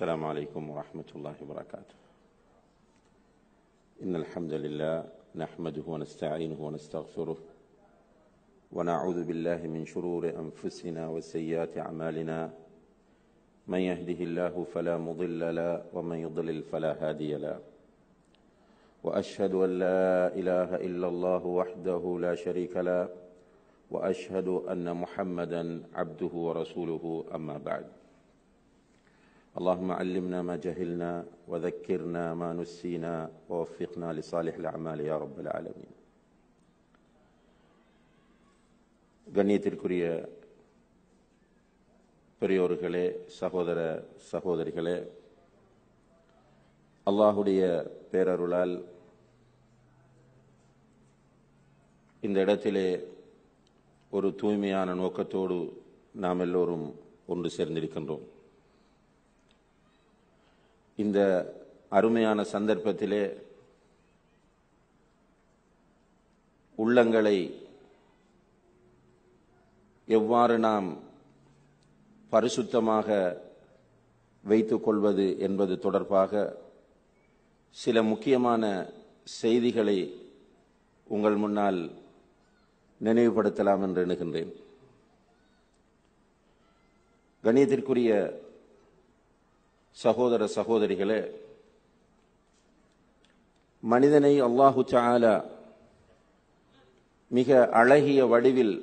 السلام عليكم ورحمة الله وبركاته. إن الحمد لله نحمده ونستعينه ونستغفره ونعوذ بالله من شرور أنفسنا وسيئات أعمالنا. من يهده الله فلا مضل له ومن يضلل فلا هادي له. وأشهد أن لا إله إلا الله وحده لا شريك له. وأشهد أن محمدا عبده ورسوله أما بعد. اللهم علمنا ما جهلنا وذكرنا ما نسينا ووفقنا لصالح الأعمال يا رب العالمين கண்ணியத்திற்குரிய பெரியோர்களே சகோதர சகோதரிகளே அல்லாஹுடைய பேரருளால் இந்த இடத்திலே ஒரு தூய்மையான நோக்கத்தோடு நாம் எல்லோரும் ஒன்று சேர்ந்திருக்கின்றோம் இந்த அருமையான சந்தர்ப்பத்திலே உள்ளங்களை எவ்வாறு நாம் பரிசுத்தமாக வைத்துக்கொள்வது என்பது தொடர்பாக சில முக்கியமான செய்திகளை உங்கள் முன்னால் நினைவுபடுத்தலாம் என்று எண்ணுகின்றேன். கணியத்திற்குரிய சகோதர சகோதரிகளே மனிதனை அல்லாஹு சாலா மிக அழகிய வடிவில்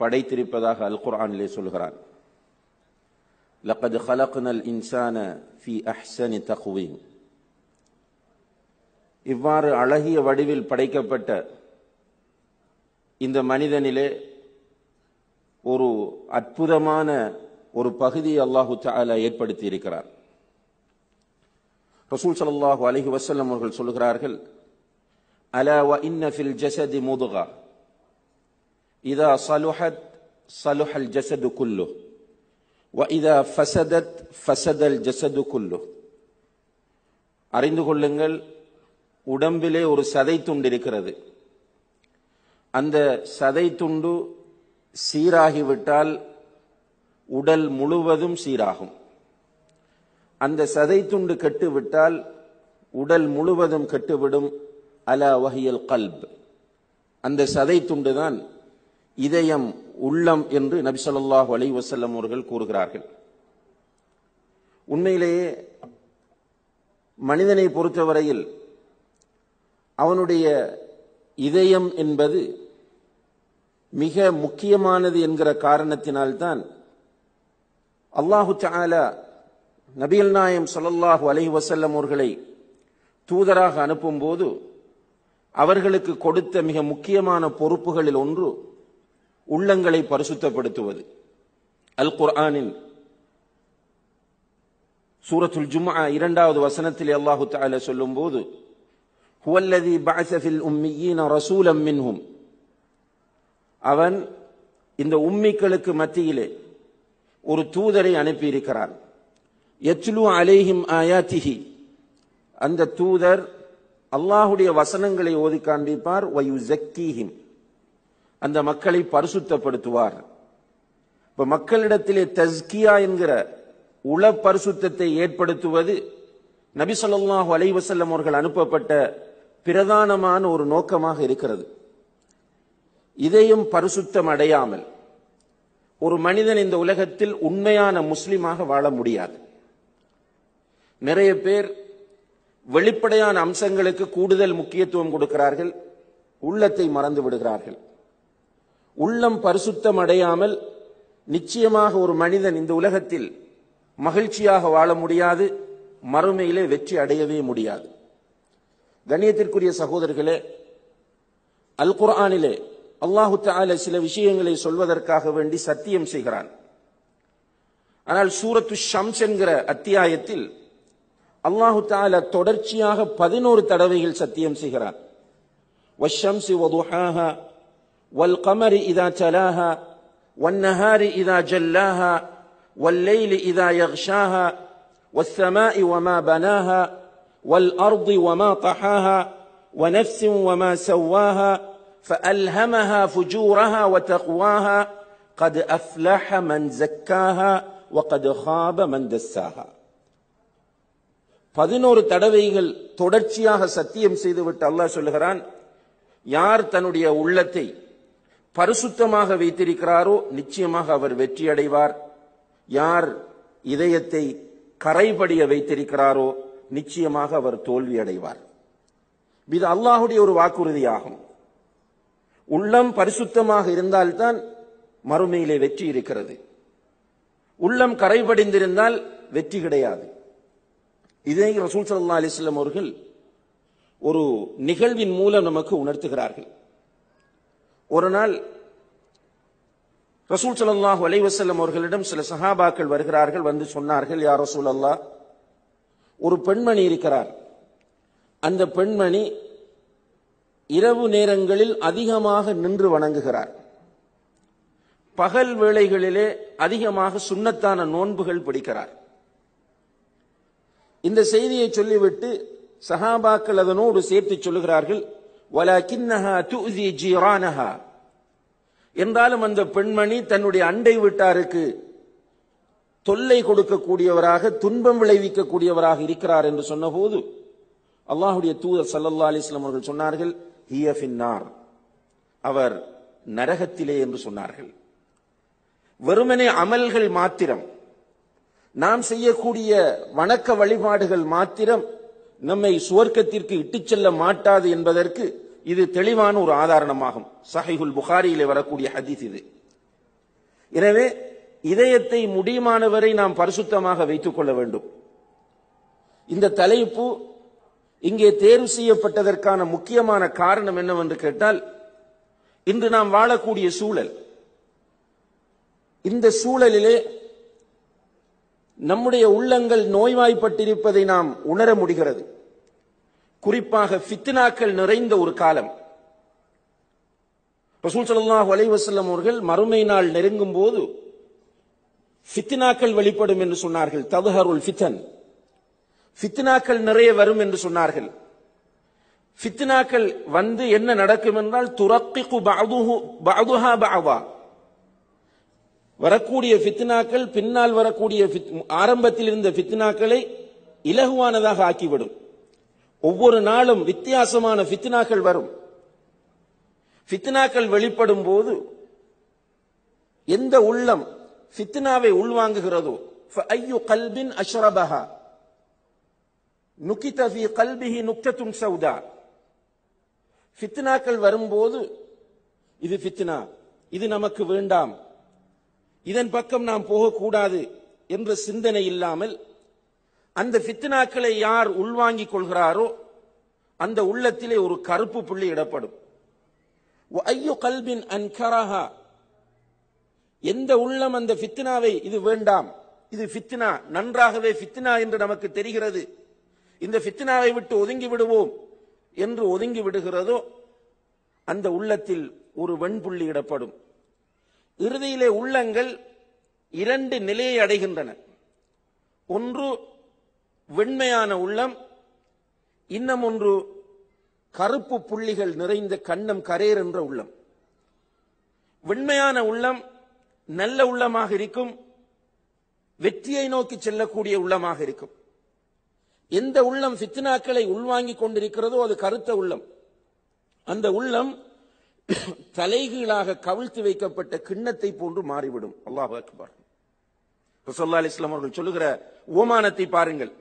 படைத்திருப்பதாக அல் குர்ஆனிலே சொல்கிறான் لقد خلقنا الإنسان في أحسن تقويم இவ்வாறு அழகிய வடிவில் படைக்கப்பட்ட இந்த மனிதனிலே ஒரு அற்புதமான ஒரு பகுதியை அல்லாஹு தாலா ஏற்படுத்தி இருக்கிறார் ரசூல் சல்லாஹு அலஹி வசல்லம் அவர்கள் சொல்கிறார்கள் அலா வ இன்ன ஃபில் ஜசதி முதுகா இதா சலுஹத் சலுஹல் ஜசது குல்லு வ இதா ஃபசதத் ஃபசதல் ஜசது குல்லு அறிந்து கொள்ளுங்கள் உடம்பிலே ஒரு சதை துண்டு இருக்கிறது அந்த சதை துண்டு சீராகிவிட்டால் உடல் முழுவதும் சீராகும் அந்த சதை துண்டு கெட்டுவிட்டால் உடல் முழுவதும் கெட்டுவிடும். அலா வகையல் கல்ப். அந்த சதை துண்டு தான் இதயம் உள்ளம் என்று நபி சொல்லாஹு அலி வசல்லம் அவர்கள் கூறுகிறார்கள். உண்மையிலேயே மனிதனை பொறுத்தவரையில் அவனுடைய இதயம் என்பது மிக முக்கியமானது என்கிற காரணத்தினால்தான் அல்லாஹு சாலா நபியல் நாயம் சொல்லல்லாஹு அலஹி வசல்லம் அவர்களை தூதராக அனுப்பும்போது அவர்களுக்கு கொடுத்த மிக முக்கியமான பொறுப்புகளில் ஒன்று உள்ளங்களை பரிசுத்தப்படுத்துவது. அல் குர்ஆனின் சூரத்துல் ஜும்ஆ இரண்டாவது வசனத்தில் அல்லாஹு தால சொல்லும் போது ஹுவல்லதி பாசஃபில் உம்மியீன ரசூலம் மின்ஹும். அவன் இந்த உம்மிக்களுக்கு மத்தியிலே ஒரு தூதரை அனுப்பியிருக்கிறான். எச்லு அலேஹிம் ஆயாத்திஹி. அந்த தூதர் அல்லாஹுடைய வசனங்களை ஓதி காண்பிப்பார். வயு ஜக்கீஹிம் அந்த மக்களை பரிசுத்தப்படுத்துவார். இப்ப மக்களிடத்திலே தஸ்கியா என்கிற உள பரிசுத்தத்தை ஏற்படுத்துவது நபி சொல்லாஹு அலைவசல்லம் அவர்கள் அனுப்பப்பட்ட பிரதானமான ஒரு நோக்கமாக இருக்கிறது. இதையும் பரிசுத்தம் அடையாமல் ஒரு மனிதன் இந்த உலகத்தில் உண்மையான முஸ்லிமாக வாழ முடியாது. நிறைய பேர் வெளிப்படையான அம்சங்களுக்கு கூடுதல் முக்கியத்துவம் கொடுக்கிறார்கள் உள்ளத்தை மறந்து விடுகிறார்கள். உள்ளம் பரிசுத்தம் அடையாமல் நிச்சயமாக ஒரு மனிதன் இந்த உலகத்தில் மகிழ்ச்சியாக வாழ முடியாது மறுமையிலே வெற்றி அடையவே முடியாது. கண்ணியத்திற்குரிய சகோதரர்களே அல் குர்ஆனிலே அல்லாஹு தால சில விஷயங்களை சொல்வதற்காக வேண்டி சத்தியம் செய்கிறான். ஆனால் சூரத்து ஷம்ஸ் என்கிற அத்தியாயத்தில் அல்லாஹு தால தொடர்ச்சியாக பதினோரு தடவைகள் சத்தியம் செய்கிறான் والشمس وضحاها والقمر إذا تلاها والنهار إذا جلاها والليل إذا يغشاها والسماء وما بناها والأرض وما طحاها ونفس وما سواها فألهمها فجورها وتقواها قد أفلح من زكاها وقد خاب من دساها பதினோரு தடவைகள் தொடர்ச்சியாக சத்தியம் செய்துவிட்டு அல்லாஹ் சொல்லுகிறான் யார் தன்னுடைய உள்ளத்தை பரிசுத்தமாக வைத்திருக்கிறாரோ நிச்சயமாக அவர் வெற்றி அடைவார். யார் இதயத்தை கரைபடிய வைத்திருக்கிறாரோ நிச்சயமாக அவர் தோல்வி அடைவார். இது அல்லாஹுடைய ஒரு வாக்குறுதியாகும். உள்ளம் பரிசுத்தமாக இருந்தால்தான் மறுமையிலே வெற்றி இருக்கிறது. உள்ளம் கரைபடிந்திருந்தால் வெற்றி கிடையாது. இதை ரசூல் சல்லா அலிஸ்லாம் அவர்கள் ஒரு நிகழ்வின் மூலம் நமக்கு உணர்த்துகிறார்கள். ஒரு நாள் ரசூல் சல்லாஹ் அலைவசல்லம் அவர்களிடம் சில சஹாபாக்கள் வருகிறார்கள் வந்து சொன்னார்கள் யார் ரசூல் அல்லா ஒரு பெண்மணி இருக்கிறார். அந்த பெண்மணி இரவு நேரங்களில் அதிகமாக நின்று வணங்குகிறார். பகல் வேளைகளிலே அதிகமாக சுண்ணத்தான நோன்புகள் பிடிக்கிறார். இந்த செய்தியை சொல்லிவிட்டு சஹாபாக்கள் அதனோடு சேர்த்து சொல்லுகிறார்கள். வலக்கின்னஹா துதி ஜீரானஹா. என்றாலும் அந்த பெண்மணி தன்னுடைய அண்டை வீட்டாருக்கு தொல்லை கொடுக்கக்கூடியவராக துன்பம் விளைவிக்கக்கூடியவராக இருக்கிறார் என்று சொன்னபோது அல்லாஹுடைய தூதர் சல்லல்லா அலிஸ்லாம் அவர்கள் சொன்னார்கள் ஹிய அவர் நரகத்திலே என்று சொன்னார்கள். வெறுமனே அமல்கள் மாத்திரம். நாம் செய்யக்கூடிய வணக்க வழிபாடுகள் மாத்திரம் நம்மை சுவர்க்கத்திற்கு இட்டுச் செல்ல மாட்டாது என்பதற்கு இது தெளிவான ஒரு ஆதாரணமாகும். சஹைகுல் புகாரியிலே வரக்கூடிய ஹதீஸ் இது. எனவே இதயத்தை முடியுமானவரை நாம் பரிசுத்தமாக வைத்துக் கொள்ள வேண்டும். இந்த தலைப்பு இங்கே தேர்வு செய்யப்பட்டதற்கான முக்கியமான காரணம் என்னவென்று கேட்டால் இன்று நாம் வாழக்கூடிய சூழல். இந்த சூழலிலே நம்முடைய உள்ளங்கள் நோய்வாய்ப்பட்டிருப்பதை நாம் உணர முடிகிறது. குறிப்பாக ஃபித்னாக்கள் நிறைந்த ஒரு காலம். ரசூல் சல்லாஹ் வலைவசல்லம் அவர்கள் மறுமை நாள் நெருங்கும் போது ஃபித்னாக்கள் வெளிப்படும் என்று சொன்னார்கள். ததுஹருல் ஃபித்தன் ஃபித்னாக்கள் நிறைய வரும் என்று சொன்னார்கள். ஃபித்னாக்கள் வந்து என்ன நடக்கும் என்றால் துரக்கிகு பாதுஹா பாவா வரக்கூடிய ஃபித்னாக்கள் பின்னால் வரக்கூடிய ஆரம்பத்தில் இருந்த ஃபித்னாக்களை இலகுவானதாக ஆக்கிவிடும். ஒவ்வொரு நாளும் வித்தியாசமான ஃபித்னாக்கள் வரும். ஃபித்னாக்கள் வெளிப்படும் போது எந்த உள்ளம் ஃபித்னாவை உள்வாங்குகிறதோ ஐயோ கல்பின் அஷ்ரபஹா நுக்கித ஃபி கல்பிஹி நுக்தத்தும் சவுதா ஃபித்னாக்கள் வரும்போது இது ஃபித்னா இது நமக்கு வேண்டாம். இதன் பக்கம் நாம் போகக்கூடாது என்ற சிந்தனை இல்லாமல் அந்த ஃபித்னாக்களை யார் உள்வாங்கிக் கொள்கிறாரோ அந்த உள்ளத்திலே ஒரு கருப்பு புள்ளி இடப்படும். ஐயோ கல்பின் அன்கரஹா. எந்த உள்ளம் அந்த ஃபித்னாவை இது வேண்டாம். இது ஃபித்னா நன்றாகவே ஃபித்னா என்று நமக்கு தெரிகிறது. இந்த ஃபித்னாவை விட்டு ஒதுங்கி விடுவோம் என்று ஒதுங்கி விடுகிறதோ அந்த உள்ளத்தில் ஒரு வெண்புள்ளி இடப்படும். இறுதியிலே உள்ளங்கள் இரண்டு நிலையை அடைகின்றன. ஒன்று வெண்மையான உள்ளம் இன்னும் ஒன்று கருப்பு புள்ளிகள் நிறைந்த கண்ணம் கரேர் என்ற உள்ளம். வெண்மையான உள்ளம் நல்ல உள்ளமாக இருக்கும் வெற்றியை நோக்கி செல்லக்கூடிய உள்ளமாக இருக்கும். எந்த உள்ளம் ஃபித்னாக்களை உள்வாங்கிக் கொண்டிருக்கிறதோ அது கருத்த உள்ளம். அந்த உள்ளம் தலைகீழாக கவிழ்த்து வைக்கப்பட்ட கிண்ணத்தை போன்று மாறிவிடும். அல்லாஹ் அக்பர். ரசல்லா அலிஸ்லாம் அவர்கள் சொல்லுகிற ஓமானத்தை பாருங்கள்.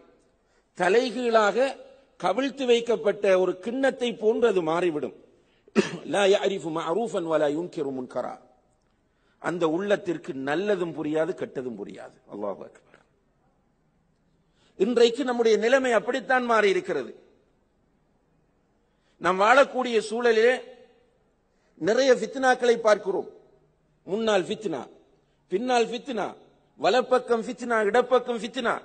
தலைகீழாக கவிழ்த்து வைக்கப்பட்ட ஒரு கிண்ணத்தை போன்று அது மாறிவிடும். லா யஅரிஃபு அரூஃபன் வலா யுன்கிரு முன்கரா. அந்த உள்ளத்திற்கு நல்லதும் புரியாது கெட்டதும் புரியாது. அல்லாஹ் அக்பர். இன்றைக்கு நம்முடைய நிலைமை அப்படித்தான் மாறி இருக்கிறது நாம் வாழக்கூடிய சூழலிலே நிறைய ஃபித்னாக்களை பார்க்கிறோம். முன்னால் ஃபித்னா பின்னால் ஃபித்னா வலப்பக்கம் ஃபித்னா இடப்பக்கம் ஃபித்னா.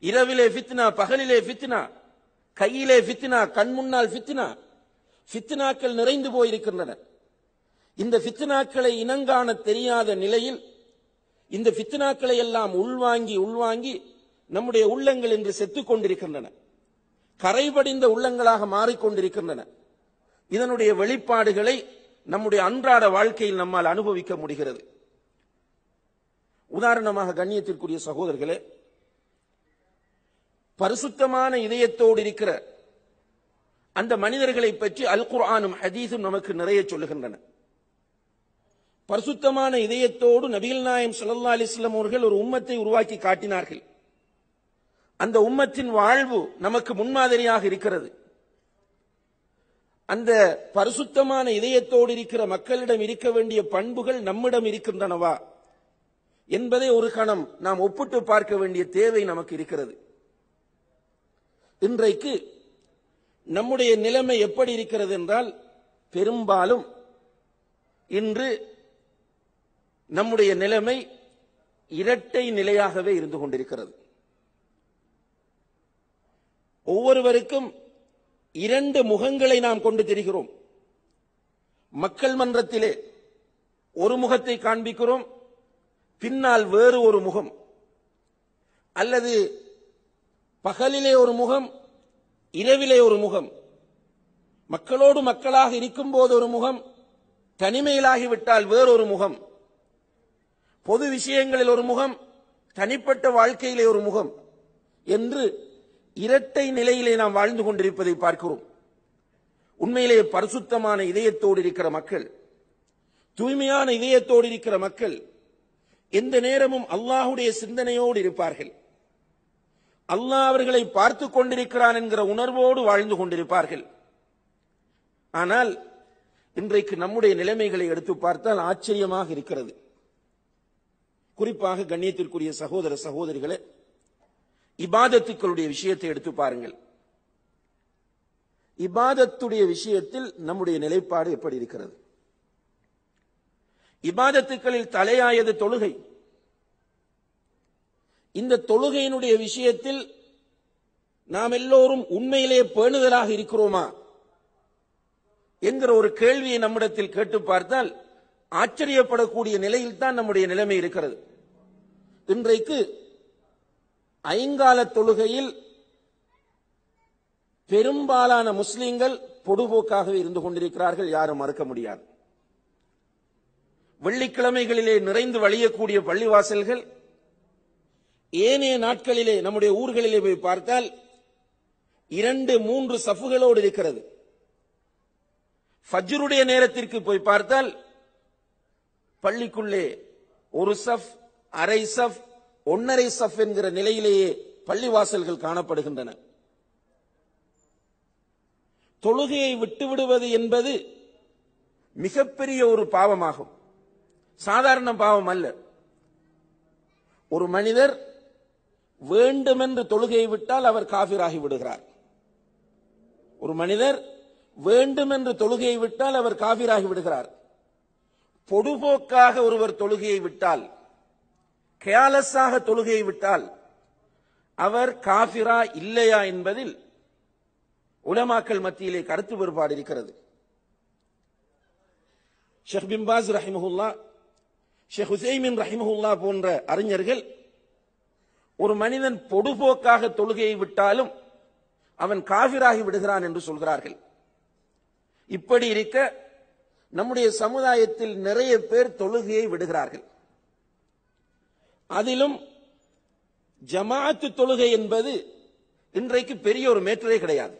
இரவிலே ஃபித்னா பகலிலே ஃபித்னா கையிலே ஃபித்னா கண் முன்னால் ஃபித்னா. ஃபித்னாக்கள் நிறைந்து போயிருக்கின்றன. இந்த ஃபித்னாக்களை இனங்காண தெரியாத நிலையில் இந்த ஃபித்னாக்களை எல்லாம் உள்வாங்கி உள்வாங்கி நம்முடைய உள்ளங்கள் இன்று செத்துக் கொண்டிருக்கின்றன. கரைபடிந்த உள்ளங்களாக மாறிக்கொண்டிருக்கின்றன. இதனுடைய வெளிப்பாடுகளை நம்முடைய அன்றாட வாழ்க்கையில் நம்மால் அனுபவிக்க முடிகிறது. உதாரணமாக கண்ணியத்திற்குரிய சகோதரர்களே பரிசுத்தமான இதயத்தோடு இருக்கிற அந்த மனிதர்களை பற்றி அல் குர்ஆனும் ஹதீஸும் நமக்கு நிறைய சொல்லுகின்றன. பரிசுத்தமான இதயத்தோடு நபிகள் நாயம் சுல்லா அலிஸ்லாம் அவர்கள் ஒரு உம்மத்தை உருவாக்கி காட்டினார்கள். அந்த உம்மத்தின் வாழ்வு நமக்கு முன்மாதிரியாக இருக்கிறது. அந்த பரிசுத்தமான இதயத்தோடு இருக்கிற மக்களிடம் இருக்க வேண்டிய பண்புகள் நம்மிடம் இருக்கின்றனவா என்பதை ஒரு கணம் நாம் ஒப்பிட்டு பார்க்க வேண்டிய தேவை நமக்கு இருக்கிறது. இன்றைக்கு நம்முடைய நிலைமை எப்படி இருக்கிறது என்றால் பெரும்பாலும் இன்று நம்முடைய நிலைமை இரட்டை நிலையாகவே இருந்து கொண்டிருக்கிறது. ஒவ்வொருவருக்கும் இரண்டு முகங்களை நாம் கொண்டு தெரிகிறோம். மக்கள் மன்றத்திலே ஒரு முகத்தை காண்பிக்கிறோம் பின்னால் வேறு ஒரு முகம். அல்லது பகலிலே ஒரு முகம் இரவிலே ஒரு முகம். மக்களோடு மக்களாக இருக்கும்போது ஒரு முகம் தனிமையிலாகிவிட்டால் வேறொரு முகம். பொது விஷயங்களில் ஒரு முகம் தனிப்பட்ட வாழ்க்கையிலே ஒரு முகம் என்று இரட்டை நிலையிலே நாம் வாழ்ந்து கொண்டிருப்பதை பார்க்கிறோம். உண்மையிலே பரிசுத்தமான இதயத்தோடு இருக்கிற மக்கள் தூய்மையான இதயத்தோடு இருக்கிற மக்கள் எந்த நேரமும் அல்லாஹுடைய சிந்தனையோடு இருப்பார்கள். அல்லாஹ் அவர்களை பார்த்து கொண்டிருக்கிறான் என்கிற உணர்வோடு வாழ்ந்து கொண்டிருப்பார்கள். ஆனால் இன்றைக்கு நம்முடைய நிலைமைகளை எடுத்து பார்த்தால் ஆச்சரியமாக இருக்கிறது. குறிப்பாக கண்ணியத்திற்குரிய சகோதர சகோதரிகளை இபாதத்துக்களுடைய விஷயத்தை எடுத்து பாருங்கள். இபாதத்துடைய விஷயத்தில் நம்முடைய நிலைப்பாடு எப்படி இருக்கிறது? இபாதத்துக்களில் தலையாயது தொழுகை. இந்த தொழுகையினுடைய விஷயத்தில் நாம் எல்லோரும் உண்மையிலே பேணுதலாக இருக்கிறோமா? என்கிற ஒரு கேள்வியை நம்மிடத்தில் கேட்டு பார்த்தால் ஆச்சரியப்படக்கூடிய நிலையில் தான் நம்முடைய நிலைமை இருக்கிறது. இன்றைக்கு ஐங்கால தொழுகையில் பெரும்பாலான முஸ்லிம்கள் பொடுபோக்காகவே இருந்து கொண்டிருக்கிறார்கள் யாரும் மறுக்க முடியாது. வெள்ளிக்கிழமைகளிலே நிறைந்து வழியக்கூடிய பள்ளிவாசல்கள் ஏனைய நாட்களிலே நம்முடைய ஊர்களிலே போய் பார்த்தால் இரண்டு மூன்று சஃபுகளோடு இருக்கிறது. ஃபஜ்ருடைய நேரத்திற்கு போய் பார்த்தால் பள்ளிக்குள்ளே ஒரு சஃப் அரை சஃப் ஒன்னரை சஃப் என்கிற நிலையிலேயே பள்ளிவாசல்கள் காணப்படுகின்றன. தொழுகையை விட்டுவிடுவது என்பது மிகப்பெரிய ஒரு பாவமாகும். சாதாரண பாவம் அல்ல. ஒரு மனிதர் வேண்டுமென்று தொழுகையை விட்டால் அவர் காபிராகி விடுகிறார். ஒரு மனிதர் வேண்டுமென்று தொழுகையை விட்டால் அவர் காபிராகி விடுகிறார். பொடுபோக்காக ஒருவர் தொழுகையை விட்டால் கேலஸாக தொழுகையை விட்டால் அவர் காஃபிரா இல்லையா என்பதில் உலமாக்கல் மத்தியிலே கருத்து வேறுபாடு இருக்கிறது. ஷேக் பிம்பாஸ் ரஹிமஹுல்லா ஷேக் ஹுசைமின் ரஹிமஹுல்லா போன்ற அறிஞர்கள் ஒரு மனிதன் பொடுபோக்காக தொழுகையை விட்டாலும் அவன் காவிராகி விடுகிறான் என்று சொல்கிறார்கள். இப்படி இருக்க நம்முடைய சமுதாயத்தில் நிறைய பேர் தொழுகையை விடுகிறார்கள். அதிலும் ஜமாத்து தொழுகை என்பது இன்றைக்கு பெரிய ஒரு மேற்றே கிடையாது.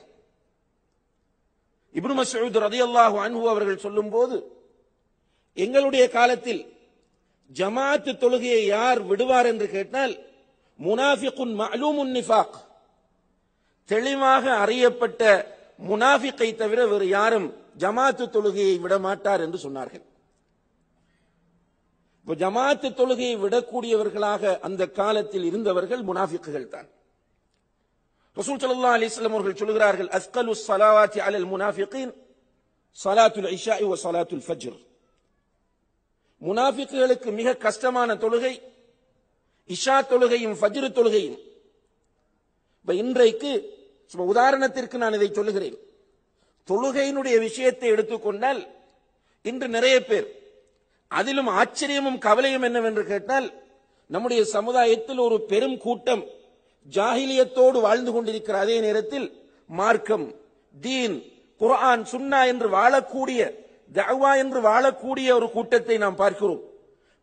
இப்னு மசூத் ரதியல்லாஹு அன்பு அவர்கள் சொல்லும்போது எங்களுடைய காலத்தில் ஜமாத்து தொழுகையை யார் விடுவார் என்று கேட்டால் முனாஃபிகுன் மலூமுன் நிஃபாக். தெளிவாக அறியப்பட்ட முனாஃபிக்கை தவிர வேறு யாரும் ஜமாத்து தொழுகையை விட மாட்டார் என்று சொன்னார்கள். ஜமாத்து தொழுகையை விடக்கூடியவர்களாக அந்த காலத்தில் இருந்தவர்கள் முனாஃபிக்குகள் தான். ரசூல் சல்லா அலைஹி வஸல்லம் அவர்கள் சொல்கிறார்கள் அஸ்கலு ஸலாவாத்தி அலல் முனாஃபிக்கின் சலாத்துல் ஐஷா இவ சலாத்துல் ஃபஜ்ர். முனாஃபிக்குகளுக்கு மிக கஷ்டமான தொழுகை இஷா தொழுகையும் ஃபஜ்ரு தொழுகையும். இப்ப இன்றைக்கு உதாரணத்திற்கு நான் இதை சொல்லுகிறேன். தொழுகையினுடைய விஷயத்தை எடுத்துக்கொண்டால் இன்று நிறைய பேர் அதிலும் ஆச்சரியமும் கவலையும் என்னவென்று கேட்டால் நம்முடைய சமுதாயத்தில் ஒரு பெரும் கூட்டம் ஜாகிலியத்தோடு வாழ்ந்து கொண்டிருக்கிற அதே நேரத்தில் மார்க்கம் தீன் குர்ஆன் சுன்னா என்று வாழக்கூடிய தவா என்று வாழக்கூடிய ஒரு கூட்டத்தை நாம் பார்க்கிறோம்.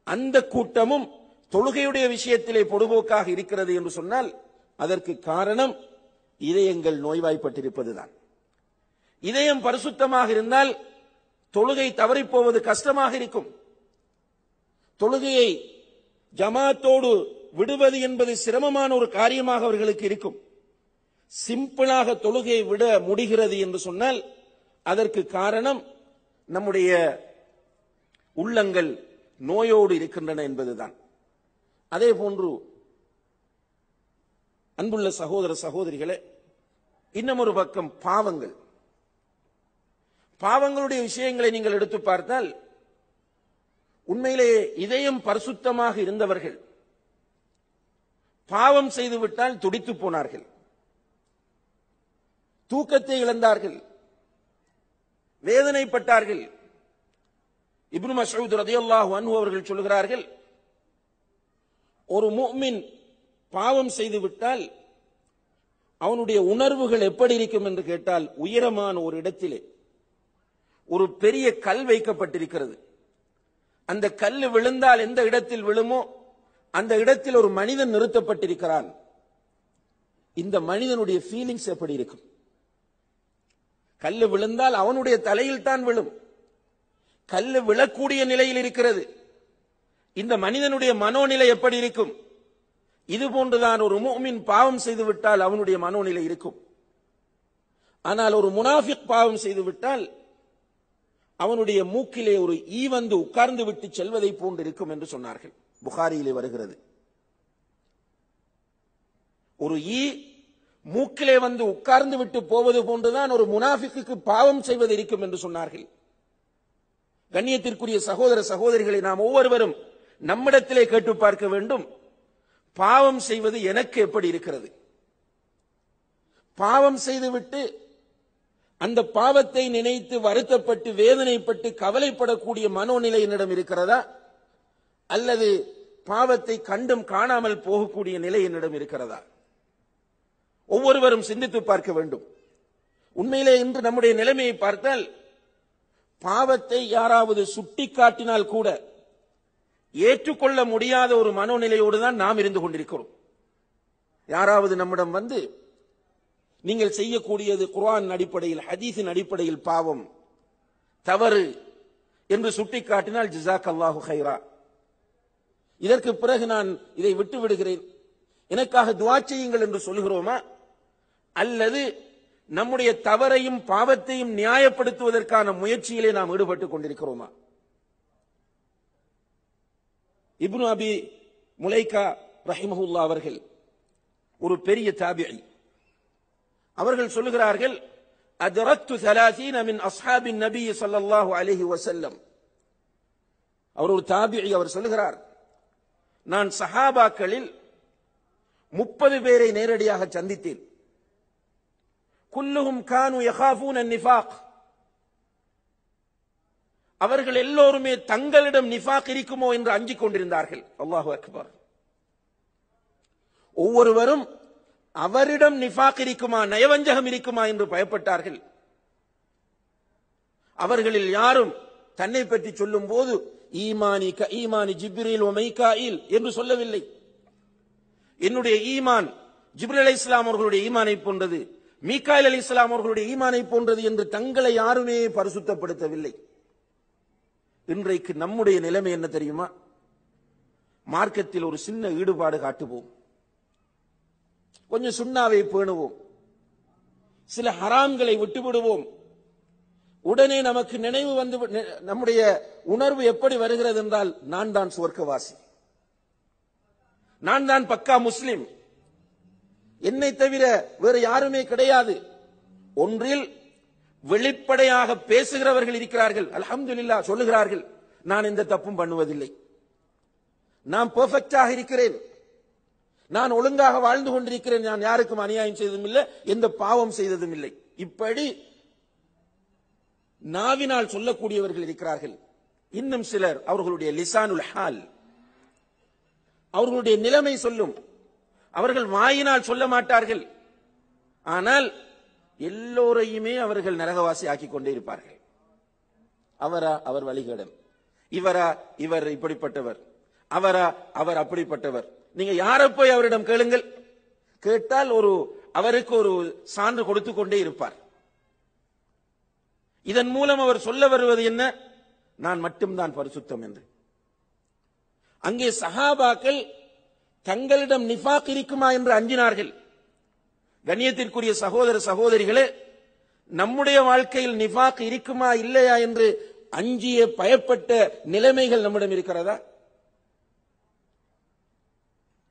அந்த கூட்டமும் தொழுகையுடைய விஷயத்திலே பொடுபோக்காக இருக்கிறது என்று சொன்னால் அதற்கு காரணம் இதயங்கள் நோய்வாய்ப்பட்டிருப்பதுதான். இதயம் பரிசுத்தமாக இருந்தால் தொழுகை தவறிப் போவது கஷ்டமாக இருக்கும். தொழுகையை ஜமாத்தோடு விடுவது என்பது சிரமமான ஒரு காரியமாக அவர்களுக்கு இருக்கும். சிம்பிளாக தொழுகையை விட முடிகிறது என்று சொன்னால் அதற்கு காரணம் நம்முடைய உள்ளங்கள் நோயோடு இருக்கின்றன என்பதுதான். அதே போன்று அன்புள்ள சகோதர சகோதரிகளே இன்னும் ஒரு பக்கம் பாவங்கள். பாவங்களுடைய விஷயங்களை நீங்கள் எடுத்து பார்த்தால் உண்மையிலேயே இதயம் பரிசுத்தமாக இருந்தவர்கள் பாவம் செய்துவிட்டால் துடித்து போனார்கள். தூக்கத்தை இழந்தார்கள். வேதனைப்பட்டார்கள். இப்னு மசூத் ரதியல்லாஹு அன்ஹு அவர்கள் சொல்கிறார்கள் ஒரு மூமின் பாவம் செய்துவிட்டால் அவனுடைய உணர்வுகள் எப்படி இருக்கும் என்று கேட்டால் உயரமான ஒரு இடத்திலே ஒரு பெரிய கல் வைக்கப்பட்டிருக்கிறது. அந்த கல் விழுந்தால் எந்த இடத்தில் விழுமோ அந்த இடத்தில் ஒரு மனிதன் நிறுத்தப்பட்டிருக்கிறான். இந்த மனிதனுடைய ஃபீலிங்ஸ் எப்படி இருக்கும்? கல்லு விழுந்தால் அவனுடைய தலையில் தான் விழும். கல்லு விழக்கூடிய நிலையில் இருக்கிறது. இந்த மனிதனுடைய மனோநிலை எப்படி இருக்கும்? இது போன்றுதான் ஒரு மூமின் பாவம் செய்து விட்டால் அவனுடைய மனோநிலை இருக்கும். ஆனால் ஒரு முனாஃபிக் பாவம் செய்து விட்டால் அவனுடைய மூக்கிலே ஒரு ஈ வந்து உட்கார்ந்து விட்டு செல்வதை போன்று இருக்கும் என்று சொன்னார்கள். புகாரியிலே வருகிறது. ஒரு ஈ மூக்கிலே வந்து உட்கார்ந்து விட்டு போவது போன்றுதான் ஒரு முனாஃபிக்கு பாவம் செய்வது இருக்கும் என்று சொன்னார்கள். கண்ணியத்திற்குரிய சகோதர சகோதரிகளை நாம் ஒவ்வொருவரும் நம்மிடத்திலே கேட்டு பார்க்க வேண்டும். பாவம் செய்வது எனக்கு எப்படி இருக்கிறது? பாவம் செய்துவிட்டு அந்த பாவத்தை நினைத்து வருத்தப்பட்டு வேதனைப்பட்டு கவலைப்படக்கூடிய மனோநிலை என்னிடம் இருக்கிறதா? அல்லது பாவத்தை கண்டும் காணாமல் போகக்கூடிய நிலை என்னிடம் இருக்கிறதா? ஒவ்வொருவரும் சிந்தித்து பார்க்க வேண்டும். உண்மையிலே இன்று நம்முடைய நிலைமையை பார்த்தால் பாவத்தை யாராவது சுட்டி காட்டினால் கூட ஏற்றுக்கொள்ள முடியாத ஒரு மனோநிலையோடு தான் நாம் இருந்து கொண்டிருக்கிறோம். யாராவது நம்மிடம் வந்து நீங்கள் செய்யக்கூடியது குர்ஆன் அடிப்படையில் ஹதீஸின் அடிப்படையில் பாவம். தவறு என்று சுட்டிக்காட்டினால் ஜிசாக் அல்லாஹு ஹைரா இதற்கு பிறகு நான் இதை விட்டு விடுகிறேன். எனக்காக துவா செய்யுங்கள் என்று சொல்கிறோமா அல்லது நம்முடைய தவறையும் பாவத்தையும் நியாயப்படுத்துவதற்கான முயற்சியிலே நாம் ஈடுபட்டுக் கொண்டிருக்கிறோமா? இப்னு அபி முலைகா ரஹிமஹுல்லா அவர்கள் ஒரு பெரிய தாபிஐ அவர்கள் சொல்லுகிறார்கள் அதரத்து சலாசீன மின் அஸ்ஹாபின் நபி சல்லல்லாஹு அலஹி வசல்லம் அவர் ஒரு தாபியை அவர் சொல்லுகிறார் நான் சஹாபாக்களில் முப்பது பேரை நேரடியாக சந்தித்தேன். குல்லுகும் கானு யஹாஃபூன் நிஃபாக். அவர்கள் எல்லோருமே தங்களிடம் நிஃபாக் இருக்குமோ என்று அஞ்சிக் கொண்டிருந்தார்கள். அல்லாஹு அக்பர். ஒவ்வொருவரும் அவரிடம் நிஃபாக் இருக்குமா நயவஞ்சகம் இருக்குமா என்று பயப்பட்டார்கள். அவர்களில் யாரும் தன்னை பற்றி சொல்லும் போது ஈமானி க ஈமானி ஜிப்ரீல் ஒமைகாயில் என்று சொல்லவில்லை. என்னுடைய ஈமான் ஜிப்ரீல் அலி இஸ்லாம் அவர்களுடைய ஈமானை போன்றது மீகாயில் அலி இஸ்லாம் அவர்களுடைய ஈமானை போன்றது என்று தங்களை யாருமே பரிசுத்தப்படுத்தவில்லை. இன்றைக்கு நம்முடைய நிலைமை என்ன தெரியுமா? மார்க்கத்தில் ஒரு சின்ன ஈடுபாடு காட்டுவோம். கொஞ்சம் சுண்ணாவை பேணுவோம். சில ஹராம்களை விட்டுவிடுவோம். உடனே நமக்கு நினைவு வந்து நம்முடைய உணர்வு எப்படி வருகிறது என்றால் நான் தான் சுவர்க்கவாசி. நான் தான் பக்கா முஸ்லிம். என்னை தவிர வேறு யாருமே கிடையாது. ஒன்றில் வெளிப்படையாக பேசுகிறவர்கள் இருக்கிறார்கள். அல்ஹம்துலில்லா சொல்லுகிறார்கள். நான் எந்த தப்பும் பண்ணுவதில்லை. நான் பெர்ஃபெக்டாக இருக்கிறேன். நான் ஒழுங்காக வாழ்ந்து கொண்டிருக்கிறேன் நான் யாருக்கும் அநியாயம் செய்ததும் இல்லை எந்த பாவம் செய்ததும் இல்லை. இப்படி நாவினால் சொல்லக்கூடியவர்கள் இருக்கிறார்கள். இன்னும் சிலர் அவர்களுடைய லிசானுல் ஹால். அவர்களுடைய நிலைமை சொல்லும். அவர்கள் வாயினால் சொல்ல மாட்டார்கள். ஆனால் எல்லோரையுமே அவர்கள் நரகவாசி ஆக்கிக் கொண்டே இருப்பார்கள். அவரா அவர் வழிகேடன் இவரா இவர் இப்படிப்பட்டவர். அவரா அவர் அப்படிப்பட்டவர். நீங்க யாரை போய் அவரிடம் கேளுங்கள்? கேட்டால் ஒரு அவருக்கு ஒரு சான்று கொடுத்து கொண்டே இருப்பார். இதன் மூலம் அவர் சொல்ல வருவது என்ன? நான் மட்டும்தான் பரிசுத்தம் என்று. அங்கே சஹாபாக்கள் தங்களிடம் நிஃபாக் இருக்குமா என்று அஞ்சினார்கள். கண்ணியத்திற்குரிய சகோதர சகோதரிகளே நம்முடைய வாழ்க்கையில் நிஃபாக் இருக்குமா இல்லையா என்று அஞ்சிய பயப்பட்ட நிலைமைகள் நம்மிடம் இருக்கிறதா?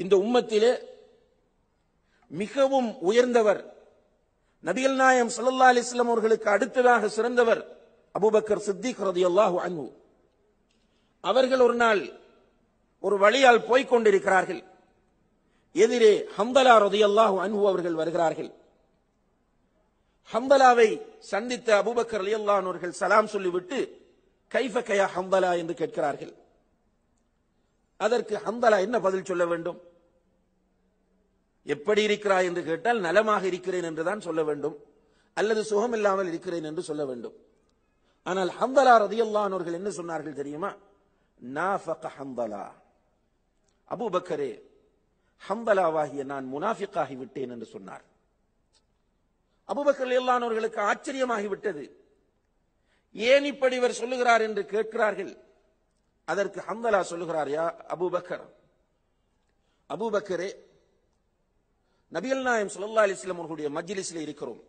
இந்த உம்மத்திலே மிகவும் உயர்ந்தவர். நபிகள் நாயம் சல்லா அலிஸ்லாம் அவர்களுக்கு அடுத்ததாக சிறந்தவர் அபூபக்கர் சித்திக் ரலியல்லாஹு அன்பு அவர்கள் ஒரு நாள் ஒரு வழியால் போய்க் கொண்டிருக்கிறார்கள். எதிரே ஹம்பலா ரலியல்லாஹு அன்பு அவர்கள் வருகிறார்கள். ஹம்பலாவை சந்தித்த அபூபக்கர் அலியல்லான் அவர்கள் சலாம் சொல்லிவிட்டு கைஃப கயா ஹம்பலா? என்று கேட்கிறார்கள். அதற்கு ஹம்பலா என்ன பதில் சொல்ல வேண்டும்? எப்படி இருக்கிறாய் என்று கேட்டால் நலமாக இருக்கிறேன் என்றுதான் சொல்ல வேண்டும். அல்லது சுகமில்லாமல் இருக்கிறேன் என்று சொல்ல வேண்டும். ஆனால் ஹம்பலா ரதியல்லான் அவர்கள் என்ன சொன்னார்கள் தெரியுமா? நாஃபக ஹம்பலா. அபுபக்கரே ஹம்பலாவாகிய நான் முனாஃபிக்காகி விட்டேன் என்று சொன்னார். அபூபக்கர் ரலியல்லாஹு ஆச்சரியமாகிவிட்டது ஆச்சரியமாகி விட்டது. ஏன் இப்படி இவர் சொல்லுகிறார் என்று கேட்கிறார்கள்? அதற்கு ஹம்பலா சொல்லுகிறார் யா அபுபக்கர். அபுபக்கரே நபிகள் நாயம் சுல்லா அலிஸ்லாம் அவர்களுடைய மஜ்லிஸில் இருக்கிறோம்.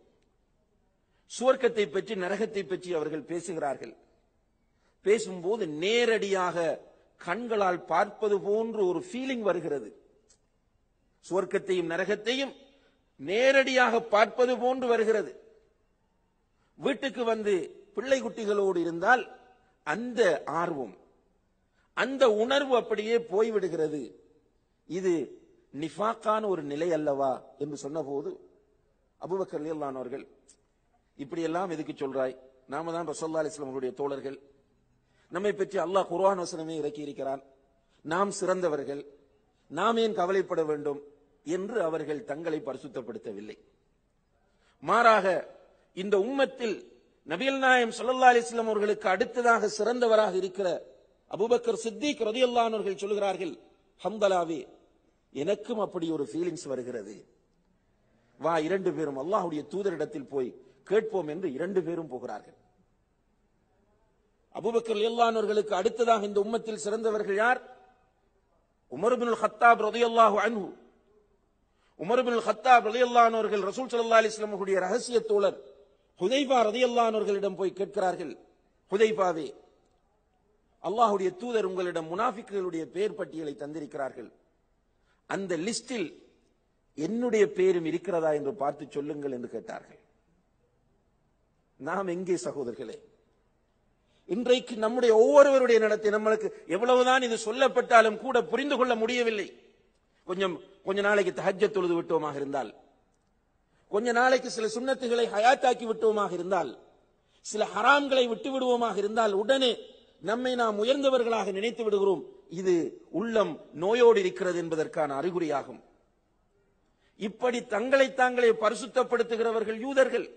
சுவர்க்கத்தை பற்றி நரகத்தை பற்றி அவர்கள் பேசுகிறார்கள். பேசும்போது நேரடியாக கண்களால் பார்ப்பது போன்று ஒரு ஃபீலிங் வருகிறது. சுவர்க்கத்தையும் நரகத்தையும் நேரடியாக பார்ப்பது போன்று வருகிறது. வீட்டுக்கு வந்து பிள்ளை குட்டிகளோடு இருந்தால் அந்த ஆர்வம் அந்த உணர்வு அப்படியே போய்விடுகிறது. இது நிஃபாக்கான ஒரு நிலை அல்லவா என்று சொன்னபோது அபுபக்கர் அவர்கள் இப்படியெல்லாம் எதுக்கு சொல்றாய்? நாம தான் ரசோல்லா அலிஸ்லாம் அவருடைய தோழர்கள். நம்மை பற்றி அல்லாஹ் குர்ஆன் வசனமே இறக்கி இருக்கிறான் நாம் சிறந்தவர்கள். நாம் ஏன் கவலைப்பட வேண்டும் என்று அவர்கள் தங்களை பரிசுத்தப்படுத்தவில்லை. மாறாக இந்த உம்மத்தில் நபியல் நாயம் ஸல்லல்லாஹு அலிஸ்லாம் அவர்களுக்கு அடுத்ததாக சிறந்தவராக இருக்கிற அபூபக்கர் சித்திக் ரலியல்லாஹு சொல்கிறார்கள் ஹம்தலாவே எனக்கும் அப்படி ஒரு ஃபீலிங்ஸ் வருகிறது. வா இரண்டு பேரும் அல்லாஹுடைய தூதரிடத்தில் போய் கேட்போம் என்று இரண்டு பேரும் போகிறார்கள். அபுபக்கர் எல்லானவர்களுக்கு அடுத்ததாக இந்த உம்மத்தில் சிறந்தவர்கள் யார்? உமர் ஹத்தாப் ரதையல்லாஹு அன்பு உமர் ஹத்தாப் ரதையல்லானவர்கள் ரசூல் சல்லா அலைஹி ரகசிய தோழர் ஹுதைபா ரதையல்லானவர்களிடம் போய் கேட்கிறார்கள். ஹுதைபாவே அல்லாஹுடைய தூதர் உங்களிடம் முனாஃபிக்குகளுடைய பெயர் பட்டியலை தந்திருக்கிறார்கள். அந்த லிஸ்டில் என்னுடைய பேரும் இருக்கிறதா என்று பார்த்து சொல்லுங்கள் என்று கேட்டார்கள். நாம் எங்கே சகோதரர்களே? இன்றைக்கு நம்முடைய ஒவ்வொருவருடைய நடத்தை நம்மளுக்கு எவ்வளவுதான் இது சொல்லப்பட்டாலும் கூட புரிந்து கொள்ள முடியவில்லை. கொஞ்சம் கொஞ்ச நாளைக்கு தஹஜ தொழுது விட்டோமாக இருந்தால் கொஞ்ச நாளைக்கு சில சுண்ணத்துகளை ஹயாத்தாக்கி விட்டோமாக இருந்தால் சில ஹராம்களை விட்டு விடுவோமாக இருந்தால் உடனே நம்மை நாம் உயர்ந்தவர்களாக நினைத்து விடுகிறோம். இது உள்ளம் நோயோடு இருக்கிறது என்பதற்கான அறிகுறியாகும். இப்படி தங்களை தாங்களே பரிசுத்தப்படுத்துகிறவர்கள் யூதர்கள்.